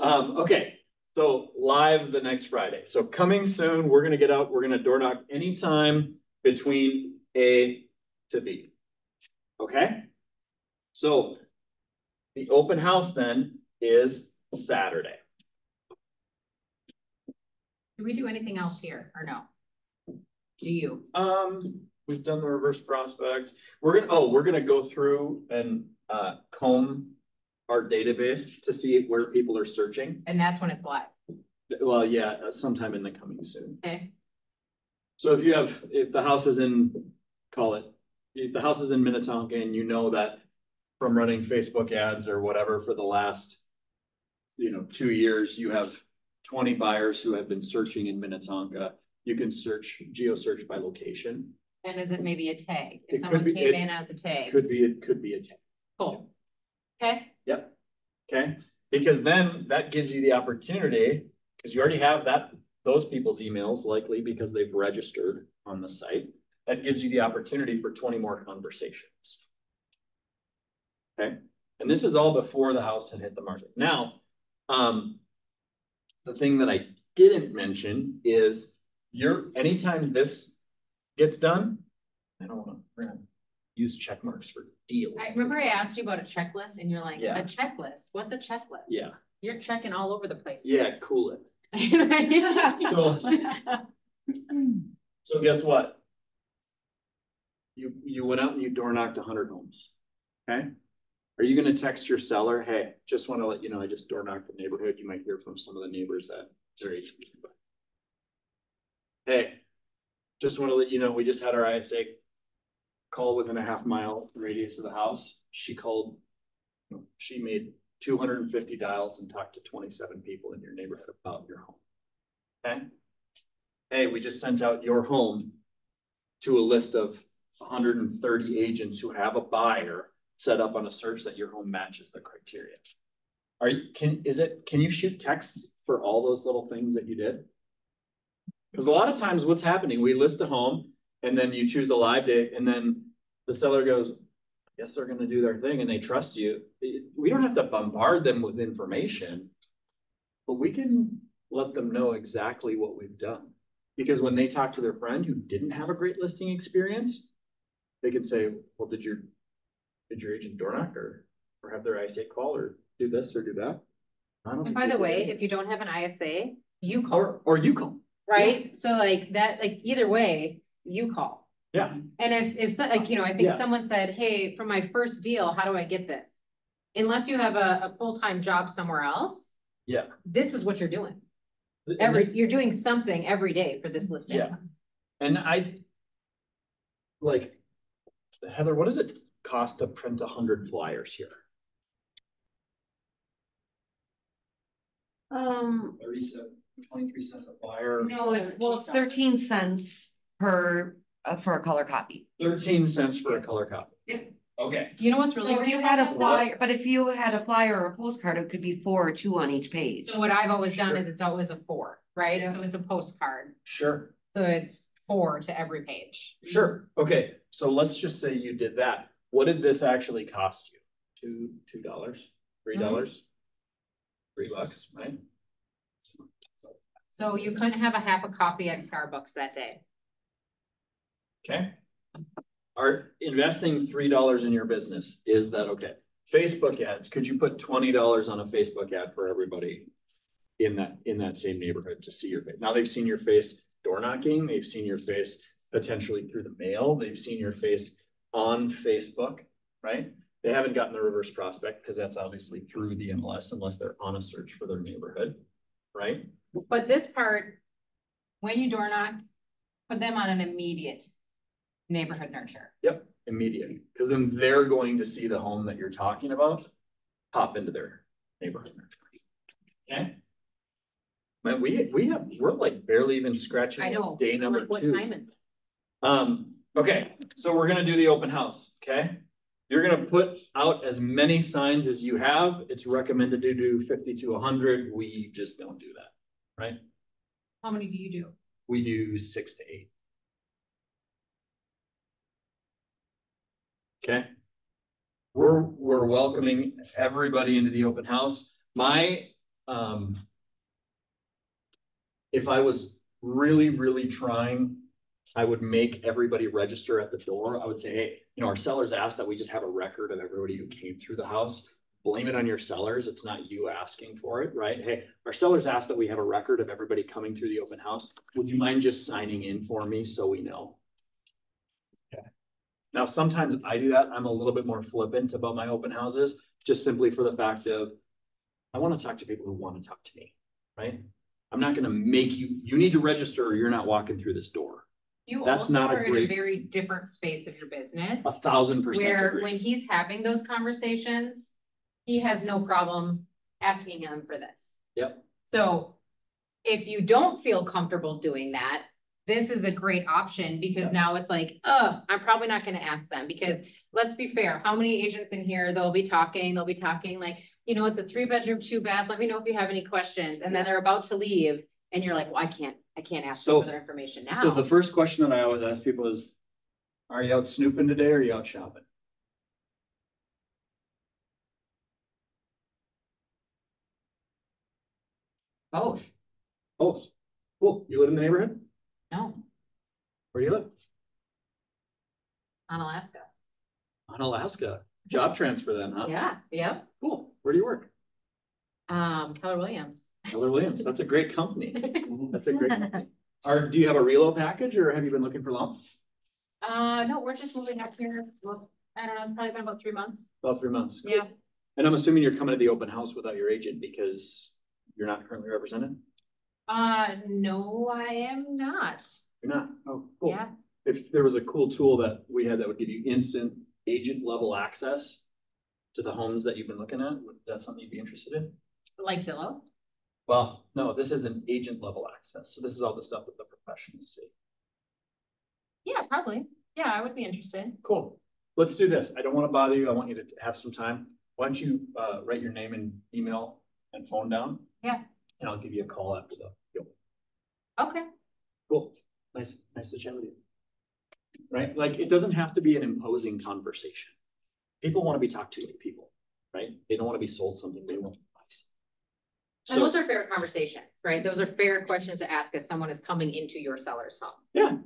Um, okay, so live the next Friday. So coming soon, we're gonna get out, we're gonna door knock anytime between A to B. Okay? So the open house then is Saturday. Do we do anything else here or no? Do you? Um, we've done the reverse prospects. We're gonna, oh, we're gonna go through and uh comb our database to see where people are searching. And that's when it's live, Well, yeah, uh, sometime in the coming soon. okay? So if you have, if the house is in, call it, if the house is in Minnetonka and you know that from running Facebook ads or whatever for the last, you know, two years, you have twenty buyers who have been searching in Minnetonka, you can search, geo search by location. And is it maybe a tag? If could someone be- came it in as a tag, Could be, it could be a tag. cool. Okay, Yep. Okay, because then that gives you the opportunity, because you already have that, those people's emails likely because they've registered on the site. That gives you the opportunity for twenty more conversations. Okay, and this is all before the house had hit the market. Now, um, the thing that I didn't mention is your, anytime this gets done, I don't wanna, we're gonna use check marks for deals. I remember I asked you about a checklist and you're like, Yeah. a checklist, what's a checklist? Yeah, You're checking all over the place. yeah, cool it. [LAUGHS] So. So guess what? You, you went out and you door knocked hundred homes, okay? Are you gonna text your seller, hey, just wanna let you know, I just door knocked the neighborhood, you might hear from some of the neighbors that they're HPV. Hey, just wanna let you know, we just had our ISA call within a half mile radius of the house, she called, she made two hundred and fifty dials and talked to twenty-seven people in your neighborhood about your home. Okay? hey, we just sent out your home to a list of hundred and thirty agents who have a buyer set up on a search that your home matches the criteria. Are you, can, is it, can you shoot texts for all those little things that you did? Because a lot of times what's happening, we list a home and then you choose a live date and then the seller goes, I guess they're gonna do their thing and they trust you. We don't have to bombard them with information. But we can let them know exactly what we've done. Because when they talk to their friend who didn't have a great listing experience, they can say, well, did your, did your agent door knock or, or have their ISA call or do this or do that? I don't And by the way, if you don't have an ISA, you call, Or, or you call, right? So like that, like either way, you call. yeah, And if, if, so- like, you know, I think Yeah. someone said, hey, for my first deal, how do I get this? Unless you have a, a full-time job somewhere else, yeah. this is what you're doing. And Every, this- you're doing something every day for this listing. Yeah. And I, like, Heather, what does it cost to print a hundred flyers here? Um, Thirty-seven, twenty-three cents a flyer? no, it's, well, it's thirteen cents per, uh, for a color copy. Thirteen cents for a color copy. Yeah. Okay, You know what's So really if you had a flyer, but if you had a flyer or a postcard, it could be four or two on each page. So what I've always done Sure. is it's always a four, right? Yeah. So it's a postcard. sure. So it's four to every page. Sure, okay, so let's just say you did that. What did this actually cost you? Two, two dollars, three dollars? Three bucks, right? So you couldn't have a half a coffee at Starbucks that day. Okay. Are investing three dollars in your business, is that okay? Facebook ads, could you put twenty dollars on a Facebook ad for everybody? In that, in that same neighborhood to see your face? Now they've seen your face door knocking, they've seen your face potentially through the mail, they've seen your face on Facebook, right? They haven't gotten the reverse prospect, because that's obviously through the MLS unless they're on a search for their neighborhood, right? But this part, when you door knock, put them on an immediate neighborhood nurture. Yep, immediate, because then they're going to see the home that you're talking about pop into their neighborhood. Okay? Man, we, we have, we're like barely even scratching I know. day number like, what two. time is it? Um, okay, so we're gonna do the open house, okay? You're gonna put out as many signs as you have. It's recommended to do fifty to hundred. We just don't do that, right? How many do you do? We do six to eight. Okay? We're, we're welcoming everybody into the open house. My, um, if I was really, really trying, I would make everybody register at the door. I would say, hey, you know, our sellers ask that we just have a record of everybody who came through the house. Blame it on your sellers. It's not you asking for it, right? Hey, our sellers ask that we have a record of everybody coming through the open house. Would you mind just signing in for me so we know? Okay. Now, sometimes I do that. I'm a little bit more flippant about my open houses, just simply for the fact of I want to talk to people who want to talk to me, right? I'm not gonna make you, you need to register or you're not walking through this door. You That's also not a are in a very different space of your business. A thousand percent Where agree. when he's having those conversations, he has no problem asking him for this. Yep. So if you don't feel comfortable doing that, this is a great option because Yep. now it's like, oh, I'm probably not gonna ask them because let's be fair, how many agents in here, they'll be talking, they'll be talking like, you know, it's a three bedroom, two bath, let me know if you have any questions, and then they're about to leave and you're like, well, I can't, I can't ask So- for their information now. So the first question that I always ask people is, are you out snooping today or are you out shopping? Both, Oh, cool. You live in the neighborhood? no, Where do you live? on Alaska. On Alaska. Job transfer then, huh? Yeah, yep, Cool. Where do you work? um, Keller Williams. Keller Williams. That's a great company. [LAUGHS] That's a great company. Are, do you have a relo package or have you been looking for long? Uh, no, we're just moving up here, well, I don't know, it's probably been about three months. About three months. Yeah. And I'm assuming you're coming to the open house without your agent because you're not currently represented? Uh, no, I am not. You're not? Oh, cool. Yeah, If there was a cool tool that we had that would give you instant agent level access to the homes that you've been looking at, would that something you'd be interested in? like Zillow. Well, no, this is an agent level access. So this is all the stuff that the professionals see. Yeah, probably. Yeah, I would be interested. Cool. Let's do this. I don't want to bother you. I want you to have some time. Why don't you uh write your name and email and phone down? Yeah. And I'll give you a call after the. Okay. Cool. Nice, nice to chat with you. Right? Like, it doesn't have to be an imposing conversation. People want to be talked to like people, right? They don't want to be sold something. They want advice. And those are fair conversations, right? Those are fair questions to ask as someone is coming into your seller's home. yeah,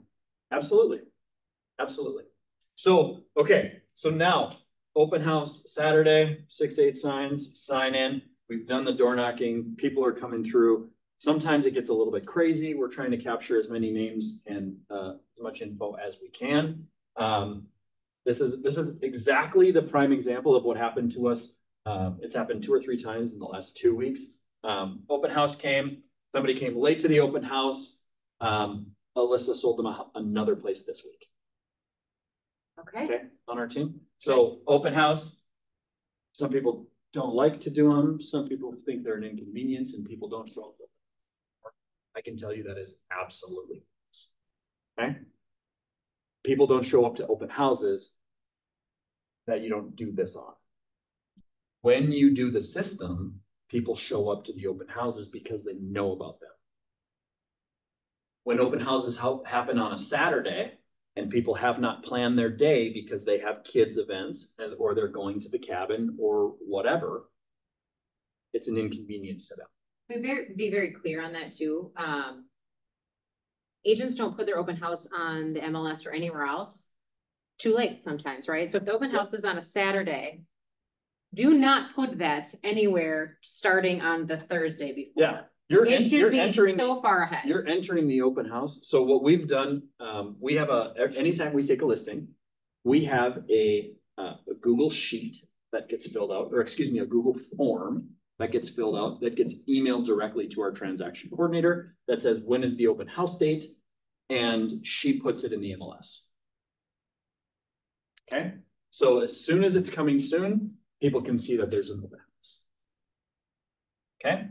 absolutely. Absolutely. So, okay, so now, open house Saturday, six, eight signs, sign in. We've done the door knocking. People are coming through. Sometimes it gets a little bit crazy. We're trying to capture as many names and uh, as much info as we can. Um, this is this is exactly the prime example of what happened to us. Um, it's happened two or three times in the last two weeks. Um, open house came. Somebody came late to the open house. Um, Alyssa sold them a, another place this week. Okay. Okay, on our team. So open house. Some people don't like to do them. Some people think they're an inconvenience and people don't show up. I can tell you that is absolutely. Okay, people don't show up to open houses that you don't do this on. When you do the system, people show up to the open houses because they know about them. When open houses happen on a Saturday and people have not planned their day because they have kids events and, or they're going to the cabin or whatever, it's an inconvenience to them. Be very, be very clear on that too. Um. Agents don't put their open house on the MLS or anywhere else. Too late sometimes, right? So if the open Yep. house is on a Saturday. Do not put that anywhere starting on the Thursday before. Yeah, You're, en- It you're be entering. so far ahead. You're entering the open house. So what we've done, um, we have a, anytime we take a listing, we have a, uh, a Google sheet that gets filled out, or excuse me, a Google form that gets filled out, that gets emailed directly to our transaction coordinator that says, when is the open house date? And she puts it in the MLS. Okay, so as soon as it's coming soon, people can see that there's an open house. Okay?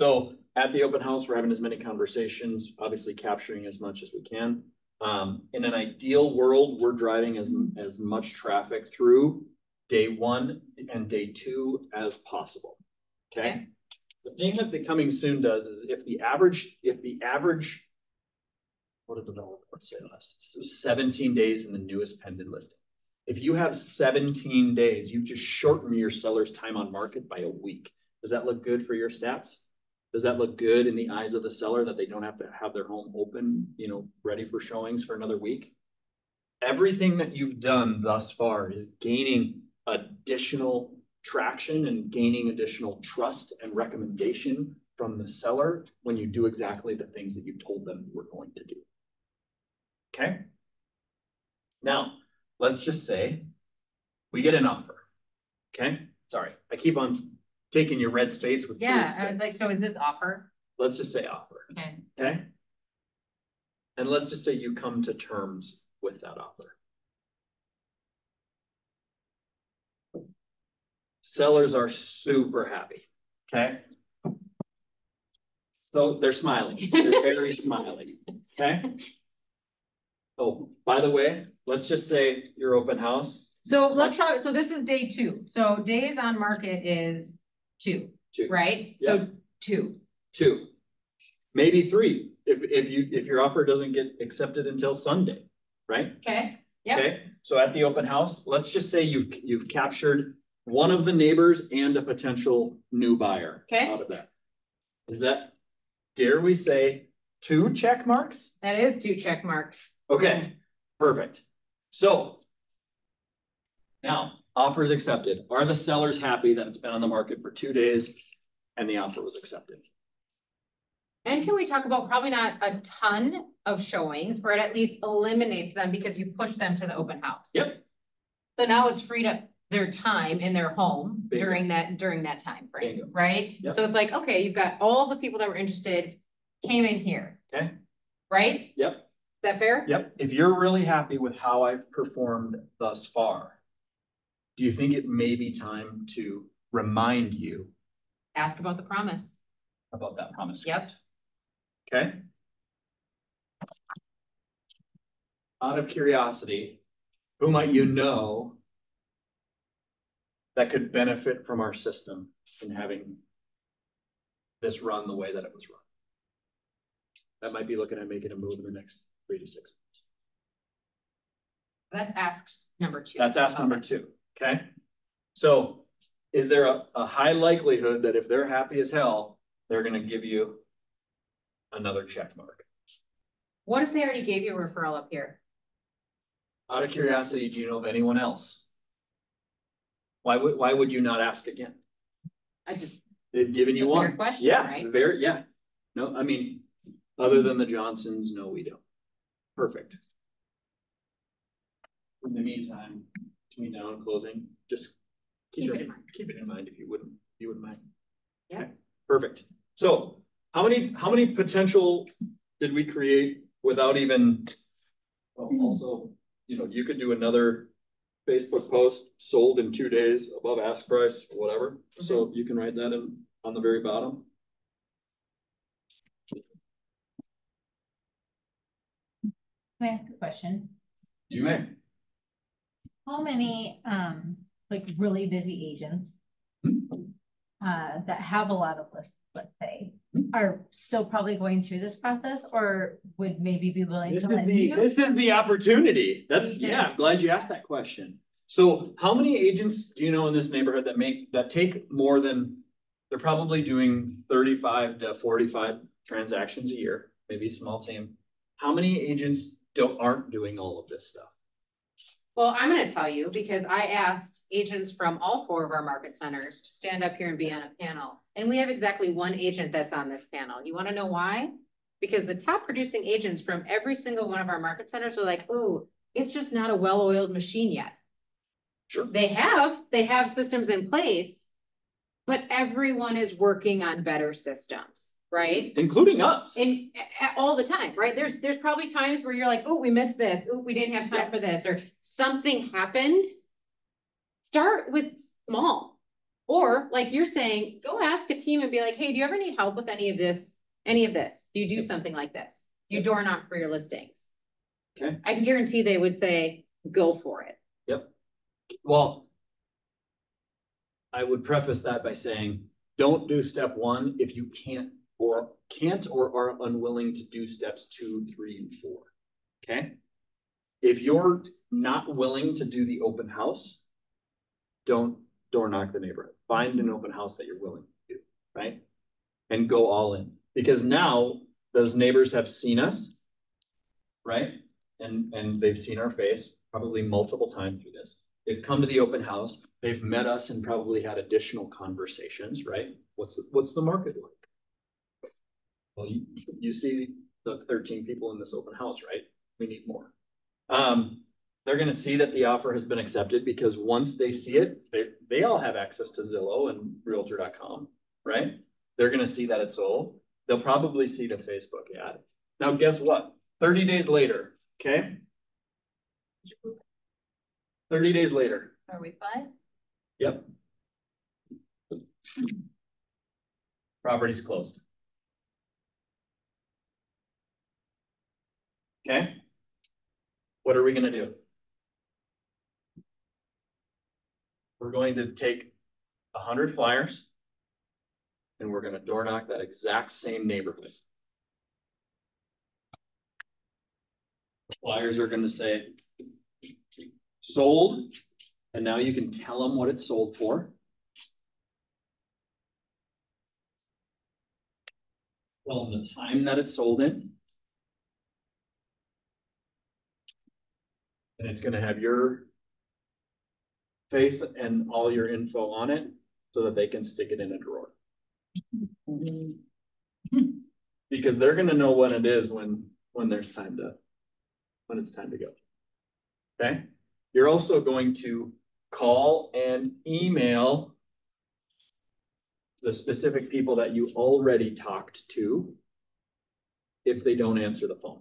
So at the open house, we're having as many conversations, obviously capturing as much as we can. Um, in an ideal world, we're driving as, as much traffic through day one and day two as possible. Okay? The thing that the coming soon does is if the average, if the average, what did the developer say last? So Seventeen days in the newest pending listing. If you have seventeen days, you just shorten your seller's time on market by a week. Does that look good for your stats? Does that look good in the eyes of the seller that they don't have to have their home open, you know, ready for showings for another week? Everything that you've done thus far is gaining additional traction and gaining additional trust and recommendation from the seller when you do exactly the things that you told them you were going to do. Okay? Now, let's just say we get an offer. Okay? Sorry, I keep on taking your red space with. Yeah, I was like, so is this offer? Let's just say offer, Okay. okay? And let's just say you come to terms with that offer. Sellers are super happy, okay? So they're smiling, they're [LAUGHS] very smiling, okay? Oh, by the way, let's just say your open house, So let's talk, so this is day two. So days on market is two, two. right? So two. Two, maybe three, if, if you, if your offer doesn't get accepted until Sunday, right? Okay, Yep. Okay, so at the open house, let's just say you've, you've captured one of the neighbors and a potential new buyer. Okay. Out of that. Is that, dare we say, two check marks? that is two check marks. Okay, perfect. So. Now, offer is accepted. Are the sellers happy that it's been on the market for two days and the offer was accepted? And can we talk about probably not a ton of showings, but it at least eliminates them because you push them to the open house? Yep. So now it's freed up their time in their home Bingo. during that, during that time frame, Bingo. right? Yep. So it's like, okay, you've got all the people that were interested came in here. Okay. Right? Yep. Is Yep. that fair? Yep, if you're really happy with how I've performed thus far, do you think it may be time to remind you Ask about the promise. about that promise? Yep. Okay? Out of curiosity, who might you know that could benefit from our system in having this run the way that it was run? That might be looking at making a move in the next three to six months. That asks number two. That's ask number two, okay? So is there a, a high likelihood that if they're happy as hell, they're gonna give you another check mark? What if they already gave you a referral up here? Out of curiosity, do you know of anyone else? Why would, why would you not ask again? I just, They've given you one. question, Yeah, right? very, yeah. No, I mean, other than the Johnsons, no, we don't. Perfect. In the meantime, between now and closing, just keep Keep it it, in mind. keep it in mind if you wouldn't, you wouldn't mind. Yeah. Okay, Perfect. So how many, how many potential did we create without even? Well, Hmm. also, you know, you could do another Facebook post, sold in two days above ask price, whatever. So Mm-hmm. you can write that in on the very bottom. Can I ask a question? You may. How many, um, like really busy agents uh, that have a lot of lists, let's say, are still probably going through this process or would maybe be willing This to is let the, you? this is the opportunity. That's, yeah, I'm glad you asked that question. So how many agents do you know in this neighborhood that make, that take more than, they're probably doing thirty-five to forty-five transactions a year, maybe a small team. How many agents don't, aren't doing all of this stuff? Well, I'm gonna tell you, because I asked agents from all four of our market centers to stand up here and be on a panel. And we have exactly one agent that's on this panel. You wanna know why? Because the top producing agents from every single one of our market centers are like, ooh, it's just not a well-oiled machine yet. Sure. They have, they have systems in place, but everyone is working on better systems, right? Including us. And all the time, right? There's, there's probably times where you're like, oh, we missed this. Oh, we didn't have time for this, or something happened. Start with small. Or like you're saying, go ask a team and be like, hey, do you ever need help with any of this? Any of this? Do you do something like this? Do You door knock for your listings. Okay. I can guarantee they would say, go for it. Yep. Well, I would preface that by saying, don't do step one if you can't or can't or are unwilling to do steps two, three, and four. Okay? If you're not willing to do the open house, don't door knock the neighborhood. Find an open house that you're willing to do, right? And go all in. Because now those neighbors have seen us, right? And, and they've seen our face probably multiple times through this. They've come to the open house, they've met us and probably had additional conversations, right? What's, the- what's the market like? Well, you, you see the thirteen people in this open house, right? We need more. Um, they're gonna see that the offer has been accepted because once they see it, they, they all have access to Zillow and Realtor.com, right? They're gonna see that it's sold. They'll probably see the Facebook ad. Now, guess what? Thirty days later, okay? Thirty days later, Are we fine? Yep. Property's closed. Okay? What are we gonna do? We're going to take a hundred flyers. And we're gonna door knock that exact same neighborhood. Flyers are gonna say. Sold, and now you can tell them what it's sold for. Tell them the time that it's sold in. And it's gonna have your face and all your info on it so that they can stick it in a drawer. Because they're gonna know when it is when, when there's time to, when it's time to go. Okay? You're also going to call and email the specific people that you already talked to if they don't answer the phone.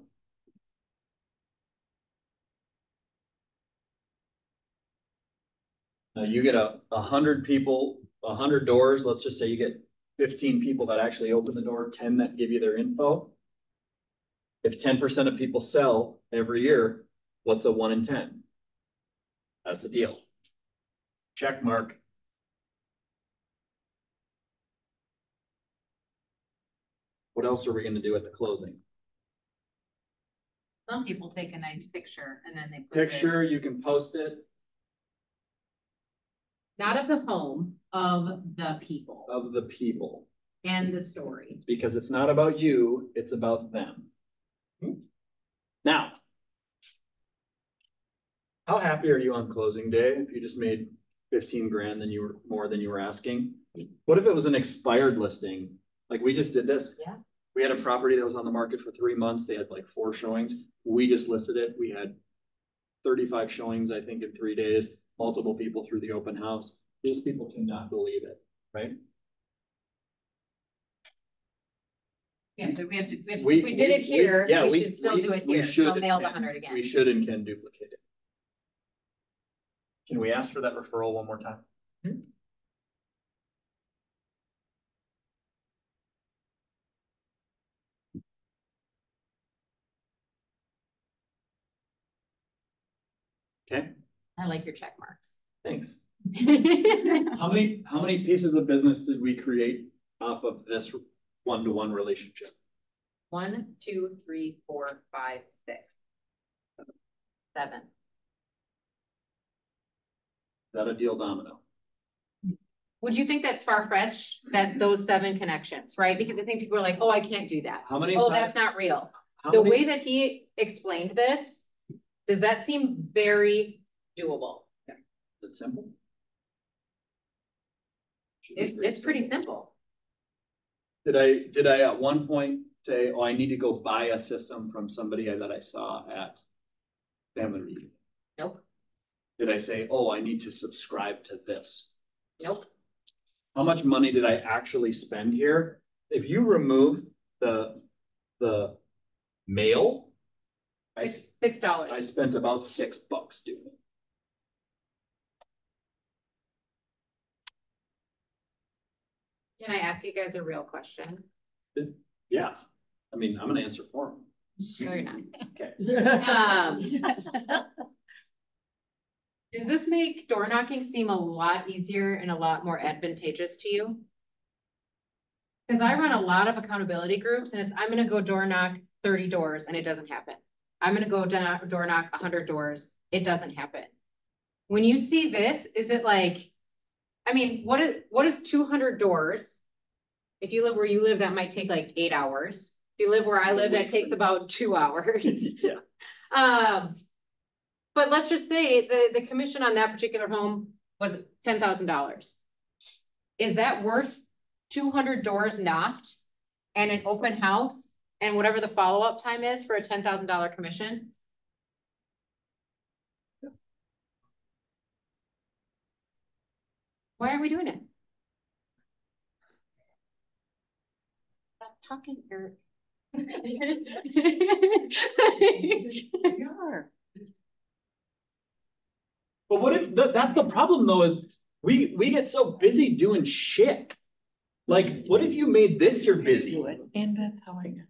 Now you get a, a hundred people, a hundred doors, let's just say you get fifteen people that actually open the door, ten that give you their info. If ten percent of people sell every year, what's a one in ten? That's a deal. Check mark. What else are we gonna do at the closing? Some people take a nice picture and then they put it. Picture, you can post it Not of the home, of the people of the people, and the story. because it's not about you, it's about them. Hmm. Now. How happy are you on closing day if you just made fifteen grand than you were, more than you were asking? What if it was an expired listing? Like we just did this. Yeah. We had a property that was on the market for three months. They had like four showings. We just listed it. We had thirty-five showings, I think, in three days, multiple people through the open house. These people cannot believe it, right? Yeah, so we have to, if We- we did it we- here, yeah, we we- should still we- do it we here. Still should nail the and- hundred again. We should and can duplicate it. Can we ask for that referral one more time? Okay, I like your check marks. thanks. [LAUGHS] How many, how many pieces of business did we create off of this one-to-one relationship? One, two, three, four, five, six, seven. Is that a deal domino? Would you think that's far-fetched, that those seven connections, right? Because I think people are like, oh, I can't do that. How many? Oh, times- that's not real. The many- way that he explained this, does that seem very doable? Is it simple? It's, it's pretty simple. Did I, did I at one point say, oh, I need to go buy a system from somebody that I saw at Family Reunion? Nope, Did I say, oh, I need to subscribe to this? nope. How much money did I actually spend here? If you remove the, the mail, I, Six, six I spent about six bucks doing it. Can I ask you guys a real question? Yeah, I mean, I'm gonna answer for them. No, you're not. Okay. [LAUGHS] Um, [LAUGHS] Does this make door knocking seem a lot easier and a lot more advantageous to you? Cause I run a lot of accountability groups and it's, I'm gonna go door knock thirty doors and it doesn't happen. I'm gonna go door knock hundred doors, it doesn't happen. When you see this, is it like, I mean, what is, what is two hundred doors? If you live where you live, that might take like eight hours. If you live where I live, that takes about two hours. [LAUGHS] Yeah. Um, but let's just say the, the commission on that particular home was ten thousand dollars. Is that worth two hundred doors knocked and an open house and whatever the follow-up time is for a ten thousand dollar commission? Why aren't we doing it? Stop talking, Eric. [LAUGHS] we are. But what if, that, that's the problem though, is we, we get so busy doing shit. Like, what if you made this your busy? And that's how I. know.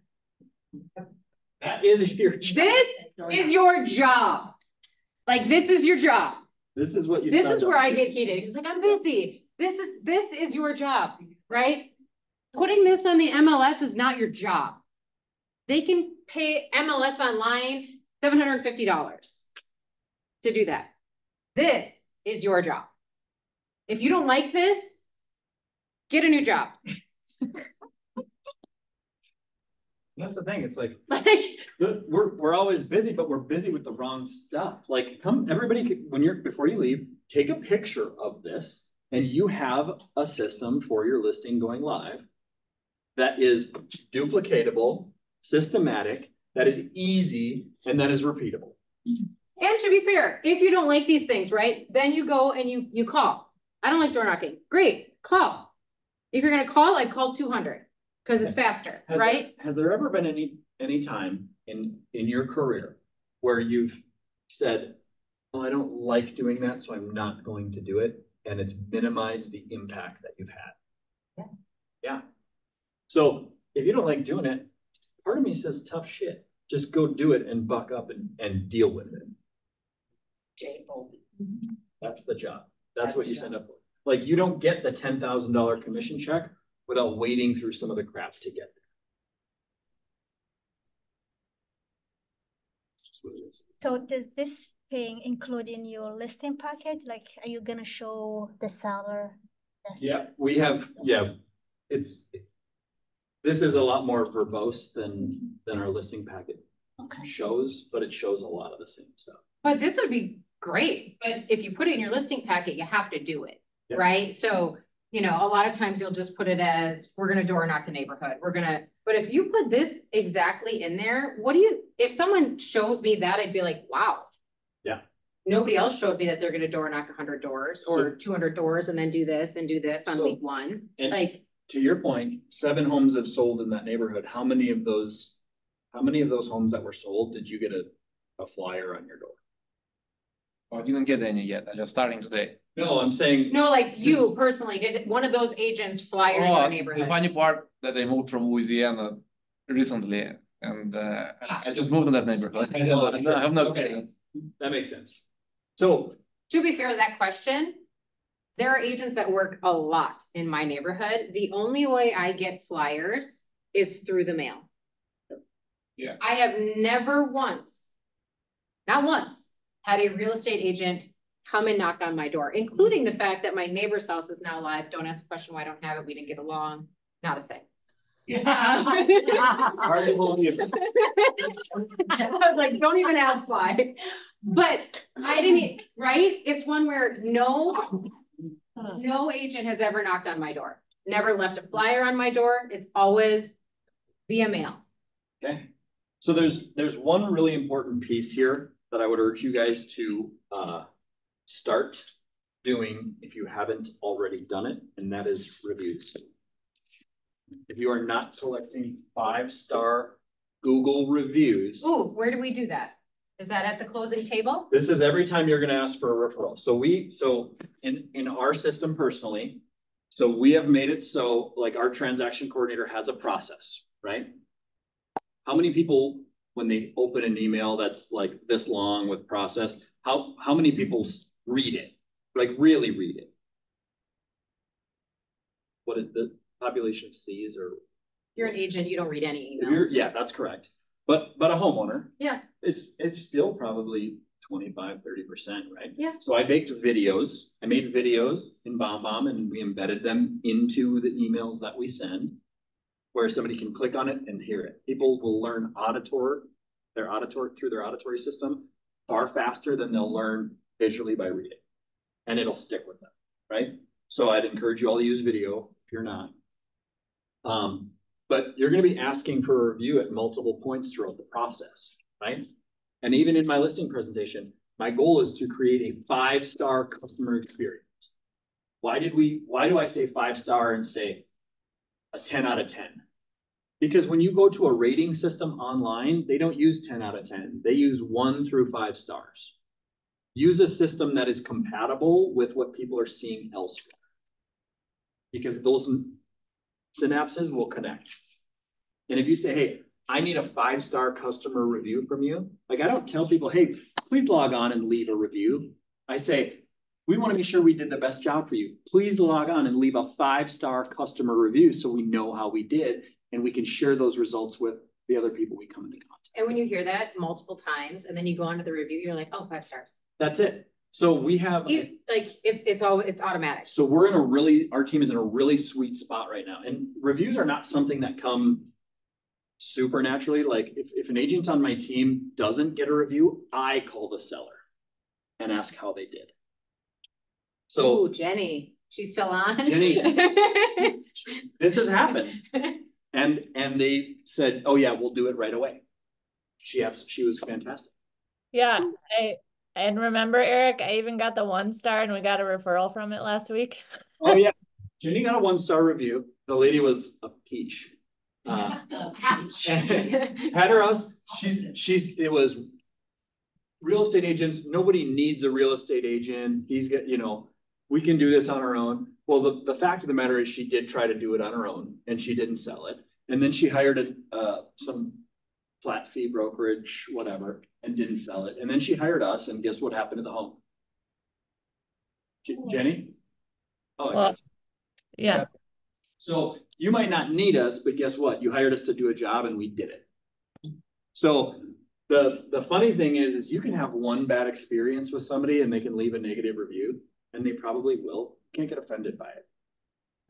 That is your job. This is your job. Like, this is your job. This is what you. This is up where I get heated. It's like, I'm busy. This is, this is your job, right? Putting this on the MLS is not your job. They can pay MLS online seven hundred and fifty dollars to do that. This is your job. If you don't like this, get a new job. [LAUGHS] That's the thing. It's like, [LAUGHS] like we're we're always busy, but we're busy with the wrong stuff. Like, come everybody when you're before you leave, take a picture of this, and you have a system for your listing going live that is duplicatable, systematic, that is easy, and that is repeatable. And to be fair, if you don't like these things, right, then you go and you you call. I don't like door knocking. Great, call. If you're gonna call, I call 200 because it's faster, has right? There, has there ever been any any time in in your career where you've said, "Oh, I don't like doing that, so I'm not going to do it," and it's minimized the impact that you've had? Yeah. Yeah. So if you don't like doing it, part of me says tough shit. Just go do it and buck up and, and deal with it. Jay That's the job. That's, That's what you job. send up for. Like you don't get the ten thousand dollar commission check without wading through some of the crap to get there. Just what it is. So does this thing include in your listing package? Like, are you gonna show the seller? this? Yeah, we have, yeah, it's, this is a lot more verbose than, than our listing packet Okay. shows, but it shows a lot of the same stuff. But this would be great, but if you put it in your listing packet, you have to do it, Yeah. right? So, you know, a lot of times you'll just put it as, we're gonna door knock the neighborhood, we're gonna, but if you put this exactly in there, what do you, if someone showed me that, I'd be like, wow. Yeah. Nobody else showed me that they're gonna door knock hundred doors or two hundred doors and then do this and do this on So- week one, And like, to your point, seven homes have sold in that neighborhood. How many of those, how many of those homes that were sold, did you get a, a flyer on your door? I didn't get any yet. I'm just starting today. No, I'm saying, no, like you personally, did one of those agents flyer in Oh, your the neighborhood? funny part that I moved from Louisiana recently and uh, I just moved in that neighborhood. [LAUGHS] I know, I have no Okay. clue. that makes sense. So To be fair to that question, there are agents that work a lot in my neighborhood. The only way I get flyers is through the mail. Yeah. I have never once, not once, had a real estate agent come and knock on my door, including the fact that my neighbor's house is now live. Don't ask the question why I don't have it. We didn't get along. Not a thing. hard to believe. [LAUGHS] I was like, don't even ask why. But I didn't, right? It's one where no, no agent has ever knocked on my door. Never left a flyer on my door. It's always via mail. Okay, so there's, there's one really important piece here that I would urge you guys to, uh, start doing if you haven't already done it, and that is reviews. If you are not collecting five-star Google reviews, Ooh, where do we do that? Is that at the closing table? this is every time you're gonna ask for a referral. So we, so in, in our system personally, so we have made it so, like, our transaction coordinator has a process, right? How many people, when they open an email that's like this long with process, how, how many people read it? Like, really read it? What is the population of Cs or? You're an agent, you don't read any emails. Yeah, that's correct. But, but a homeowner. Yeah. It's, it's still probably 25, 30 percent, right? Yeah. So I baked videos. I made videos in BombBomb and we embedded them into the emails that we send. Where somebody can click on it and hear it. People will learn auditor, their auditory, through their auditory system far faster than they'll learn visually by reading. And it'll stick with them, right? So I'd encourage you all to use video if you're not. Um, but you're gonna be asking for a review at multiple points throughout the process, right? And even in my listing presentation, my goal is to create a five-star customer experience. Why did we, why do I say five-star and say a ten out of ten? Because when you go to a rating system online, they don't use ten out of ten, they use one through five stars. Use a system that is compatible with what people are seeing elsewhere. Because those synapses will connect. And if you say, hey, I need a five-star customer review from you, like I don't tell people, hey, please log on and leave a review. I say, we want to be sure we did the best job for you. Please log on and leave a five-star customer review so we know how we did and we can share those results with the other people we come into contact. And when you hear that multiple times and then you go onto the review, you're like, oh, five stars. That's it. So we have. It- Like, it's, it's all, it's automatic. So we're in a really, our team is in a really sweet spot right now, and reviews are not something that come supernaturally. like if, if an agent on my team doesn't get a review, I call the seller and ask how they did. So Ooh, Jenny, she's still on? Jenny. [LAUGHS] this has happened, and, and they said, oh yeah, we'll do it right away. She, abs- she was fantastic. Yeah, I and remember Eric, I even got the one star and we got a referral from it last week. [LAUGHS] Oh yeah, Jenny got a one-star review. The lady was a peach. Uh, [LAUGHS] [LAUGHS] had her house, she's, she's, it was real estate agents, nobody needs a real estate agent. He's got, you know, we can do this on our own. Well, the, the fact of the matter is she did try to do it on her own and she didn't sell it. And then she hired a, uh, some flat fee brokerage, whatever, and didn't sell it. And then she hired us and guess what happened to the home? Je- Jenny? Oh, Well, yes. Yeah, So you might not need us, but guess what? You hired us to do a job and we did it. So the, the funny thing is, is you can have one bad experience with somebody and they can leave a negative review and they probably will. Can't get offended by it.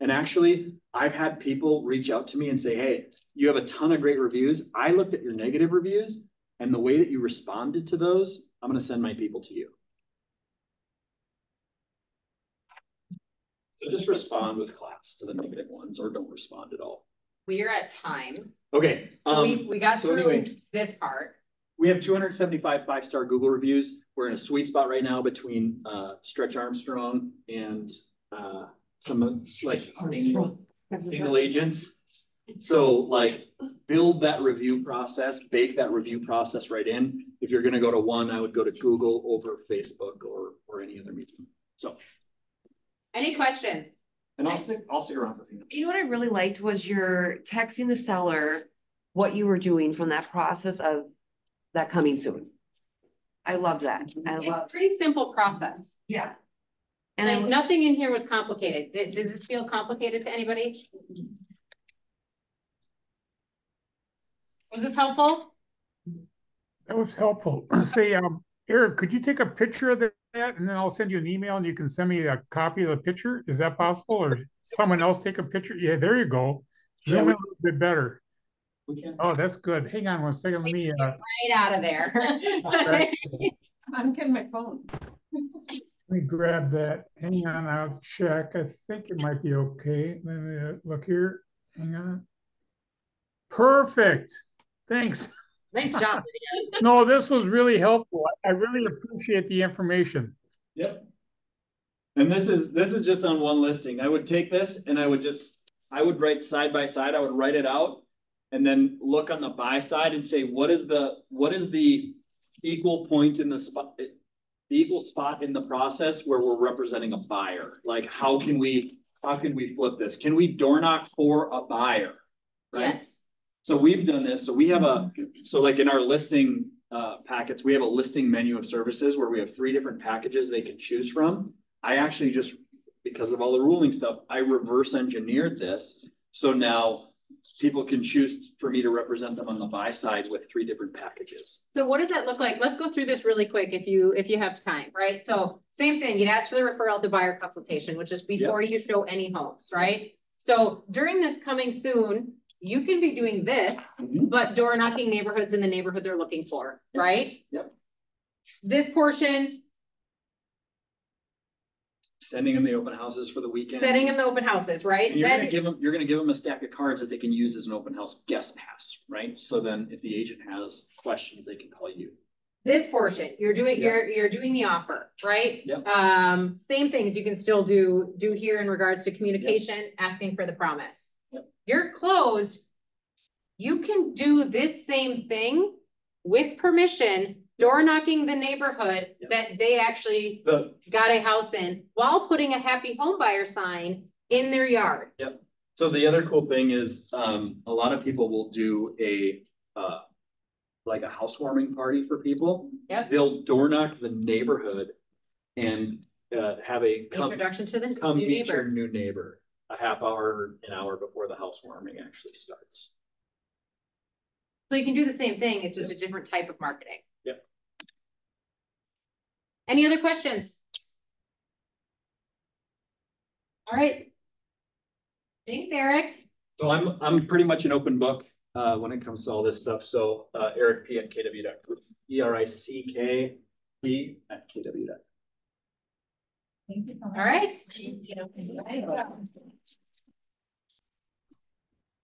And actually, I've had people reach out to me and say, hey, you have a ton of great reviews. I looked at your negative reviews and the way that you responded to those, I'm going to send my people to you. So just respond with class to the negative ones or don't respond at all. We are at time, Okay. so we, um, we got so through anyway. this part. We have two hundred and seventy-five five-star Google reviews. We're in a sweet spot right now between uh Stretch Armstrong and uh some like single, single agents. So like build that review process, bake that review process right in. If you're gonna go to one, I would go to Google over Facebook or or any other medium. So, Any questions? and I'll stick, I'll stick around for a few minutes. You know what I really liked was your texting the seller what you were doing from that process of that coming soon. I I love that. I It's love, a pretty simple process. yeah. And I nothing in here was complicated. Did, did this feel complicated to anybody? Was this helpful? That was helpful. [CLEARS THROAT] Say, um, Eric, could you take a picture of that and then I'll send you an email and you can send me a copy of the picture? Is that possible? Or someone else take a picture? Yeah, there you go. Yeah, Zoom in we- a little bit better. We can. Oh, that's good. Hang on one second. Let me, uh, Right out of there. [LAUGHS] I'm getting my phone. [LAUGHS] let me grab that. Hang on, I'll check. I think it might be okay. Let me uh, look here. Hang on. Perfect. Thanks. Nice job. [LAUGHS] No, this was really helpful. I I really appreciate the information. Yep. And this is, this is just on one listing. I would take this and I would just, I would write side by side, I would write it out. And then look on the buy side and say, what is the, what is the equal point in the spot? The equal spot in the process where we're representing a buyer? Like, how can we, how can we flip this? Can we door knock for a buyer? Right? Yes. So we've done this, so we have a, so like in our listing uh packets, we have a listing menu of services where we have three different packages they can choose from. I actually just, because of all the ruling stuff, I reverse engineered this. So now people can choose for me to represent them on the buy side with three different packages. So what does that look like? Let's go through this really quick if you, if you have time, right? So same thing, you'd ask for the referral to buyer consultation, which is before you show any homes, right? So during this coming soon, you can be doing this, Mhm. but door knocking neighborhoods in the neighborhood they're looking for, right? Yep. This portion, Sending them the open houses for the weekend. setting them the open houses, right? And you're gonna Then, give them, you're gonna give them a stack of cards that they can use as an open house guest pass, right? So then if the agent has questions, they can call you. this portion, you're doing, Yeah. you're, you're doing the offer, right? Yep. Um, same things you can still do, do here in regards to communication, asking for the promise. Yep. You're closed. You can do this same thing with permission, door knocking the neighborhood Yep. that they actually The, got a house in while putting a happy home buyer sign in their yard. Yep. So the other cool thing is, um, a lot of people will do a, uh, like a housewarming party for people. Yep. They'll door knock the neighborhood and, uh, have a come, Introduction to the come new meet your neighbor. new neighbor. A half hour, an hour before the housewarming actually starts. So you can do the same thing, it's just a different type of marketing. Yep. Any other questions? All right. Thanks, Eric. So I'm, I'm pretty much an open book, uh, when it comes to all this stuff. So, uh, Eric P at KW dot group, E R I C K P at KW dot. Thank you so much. All right.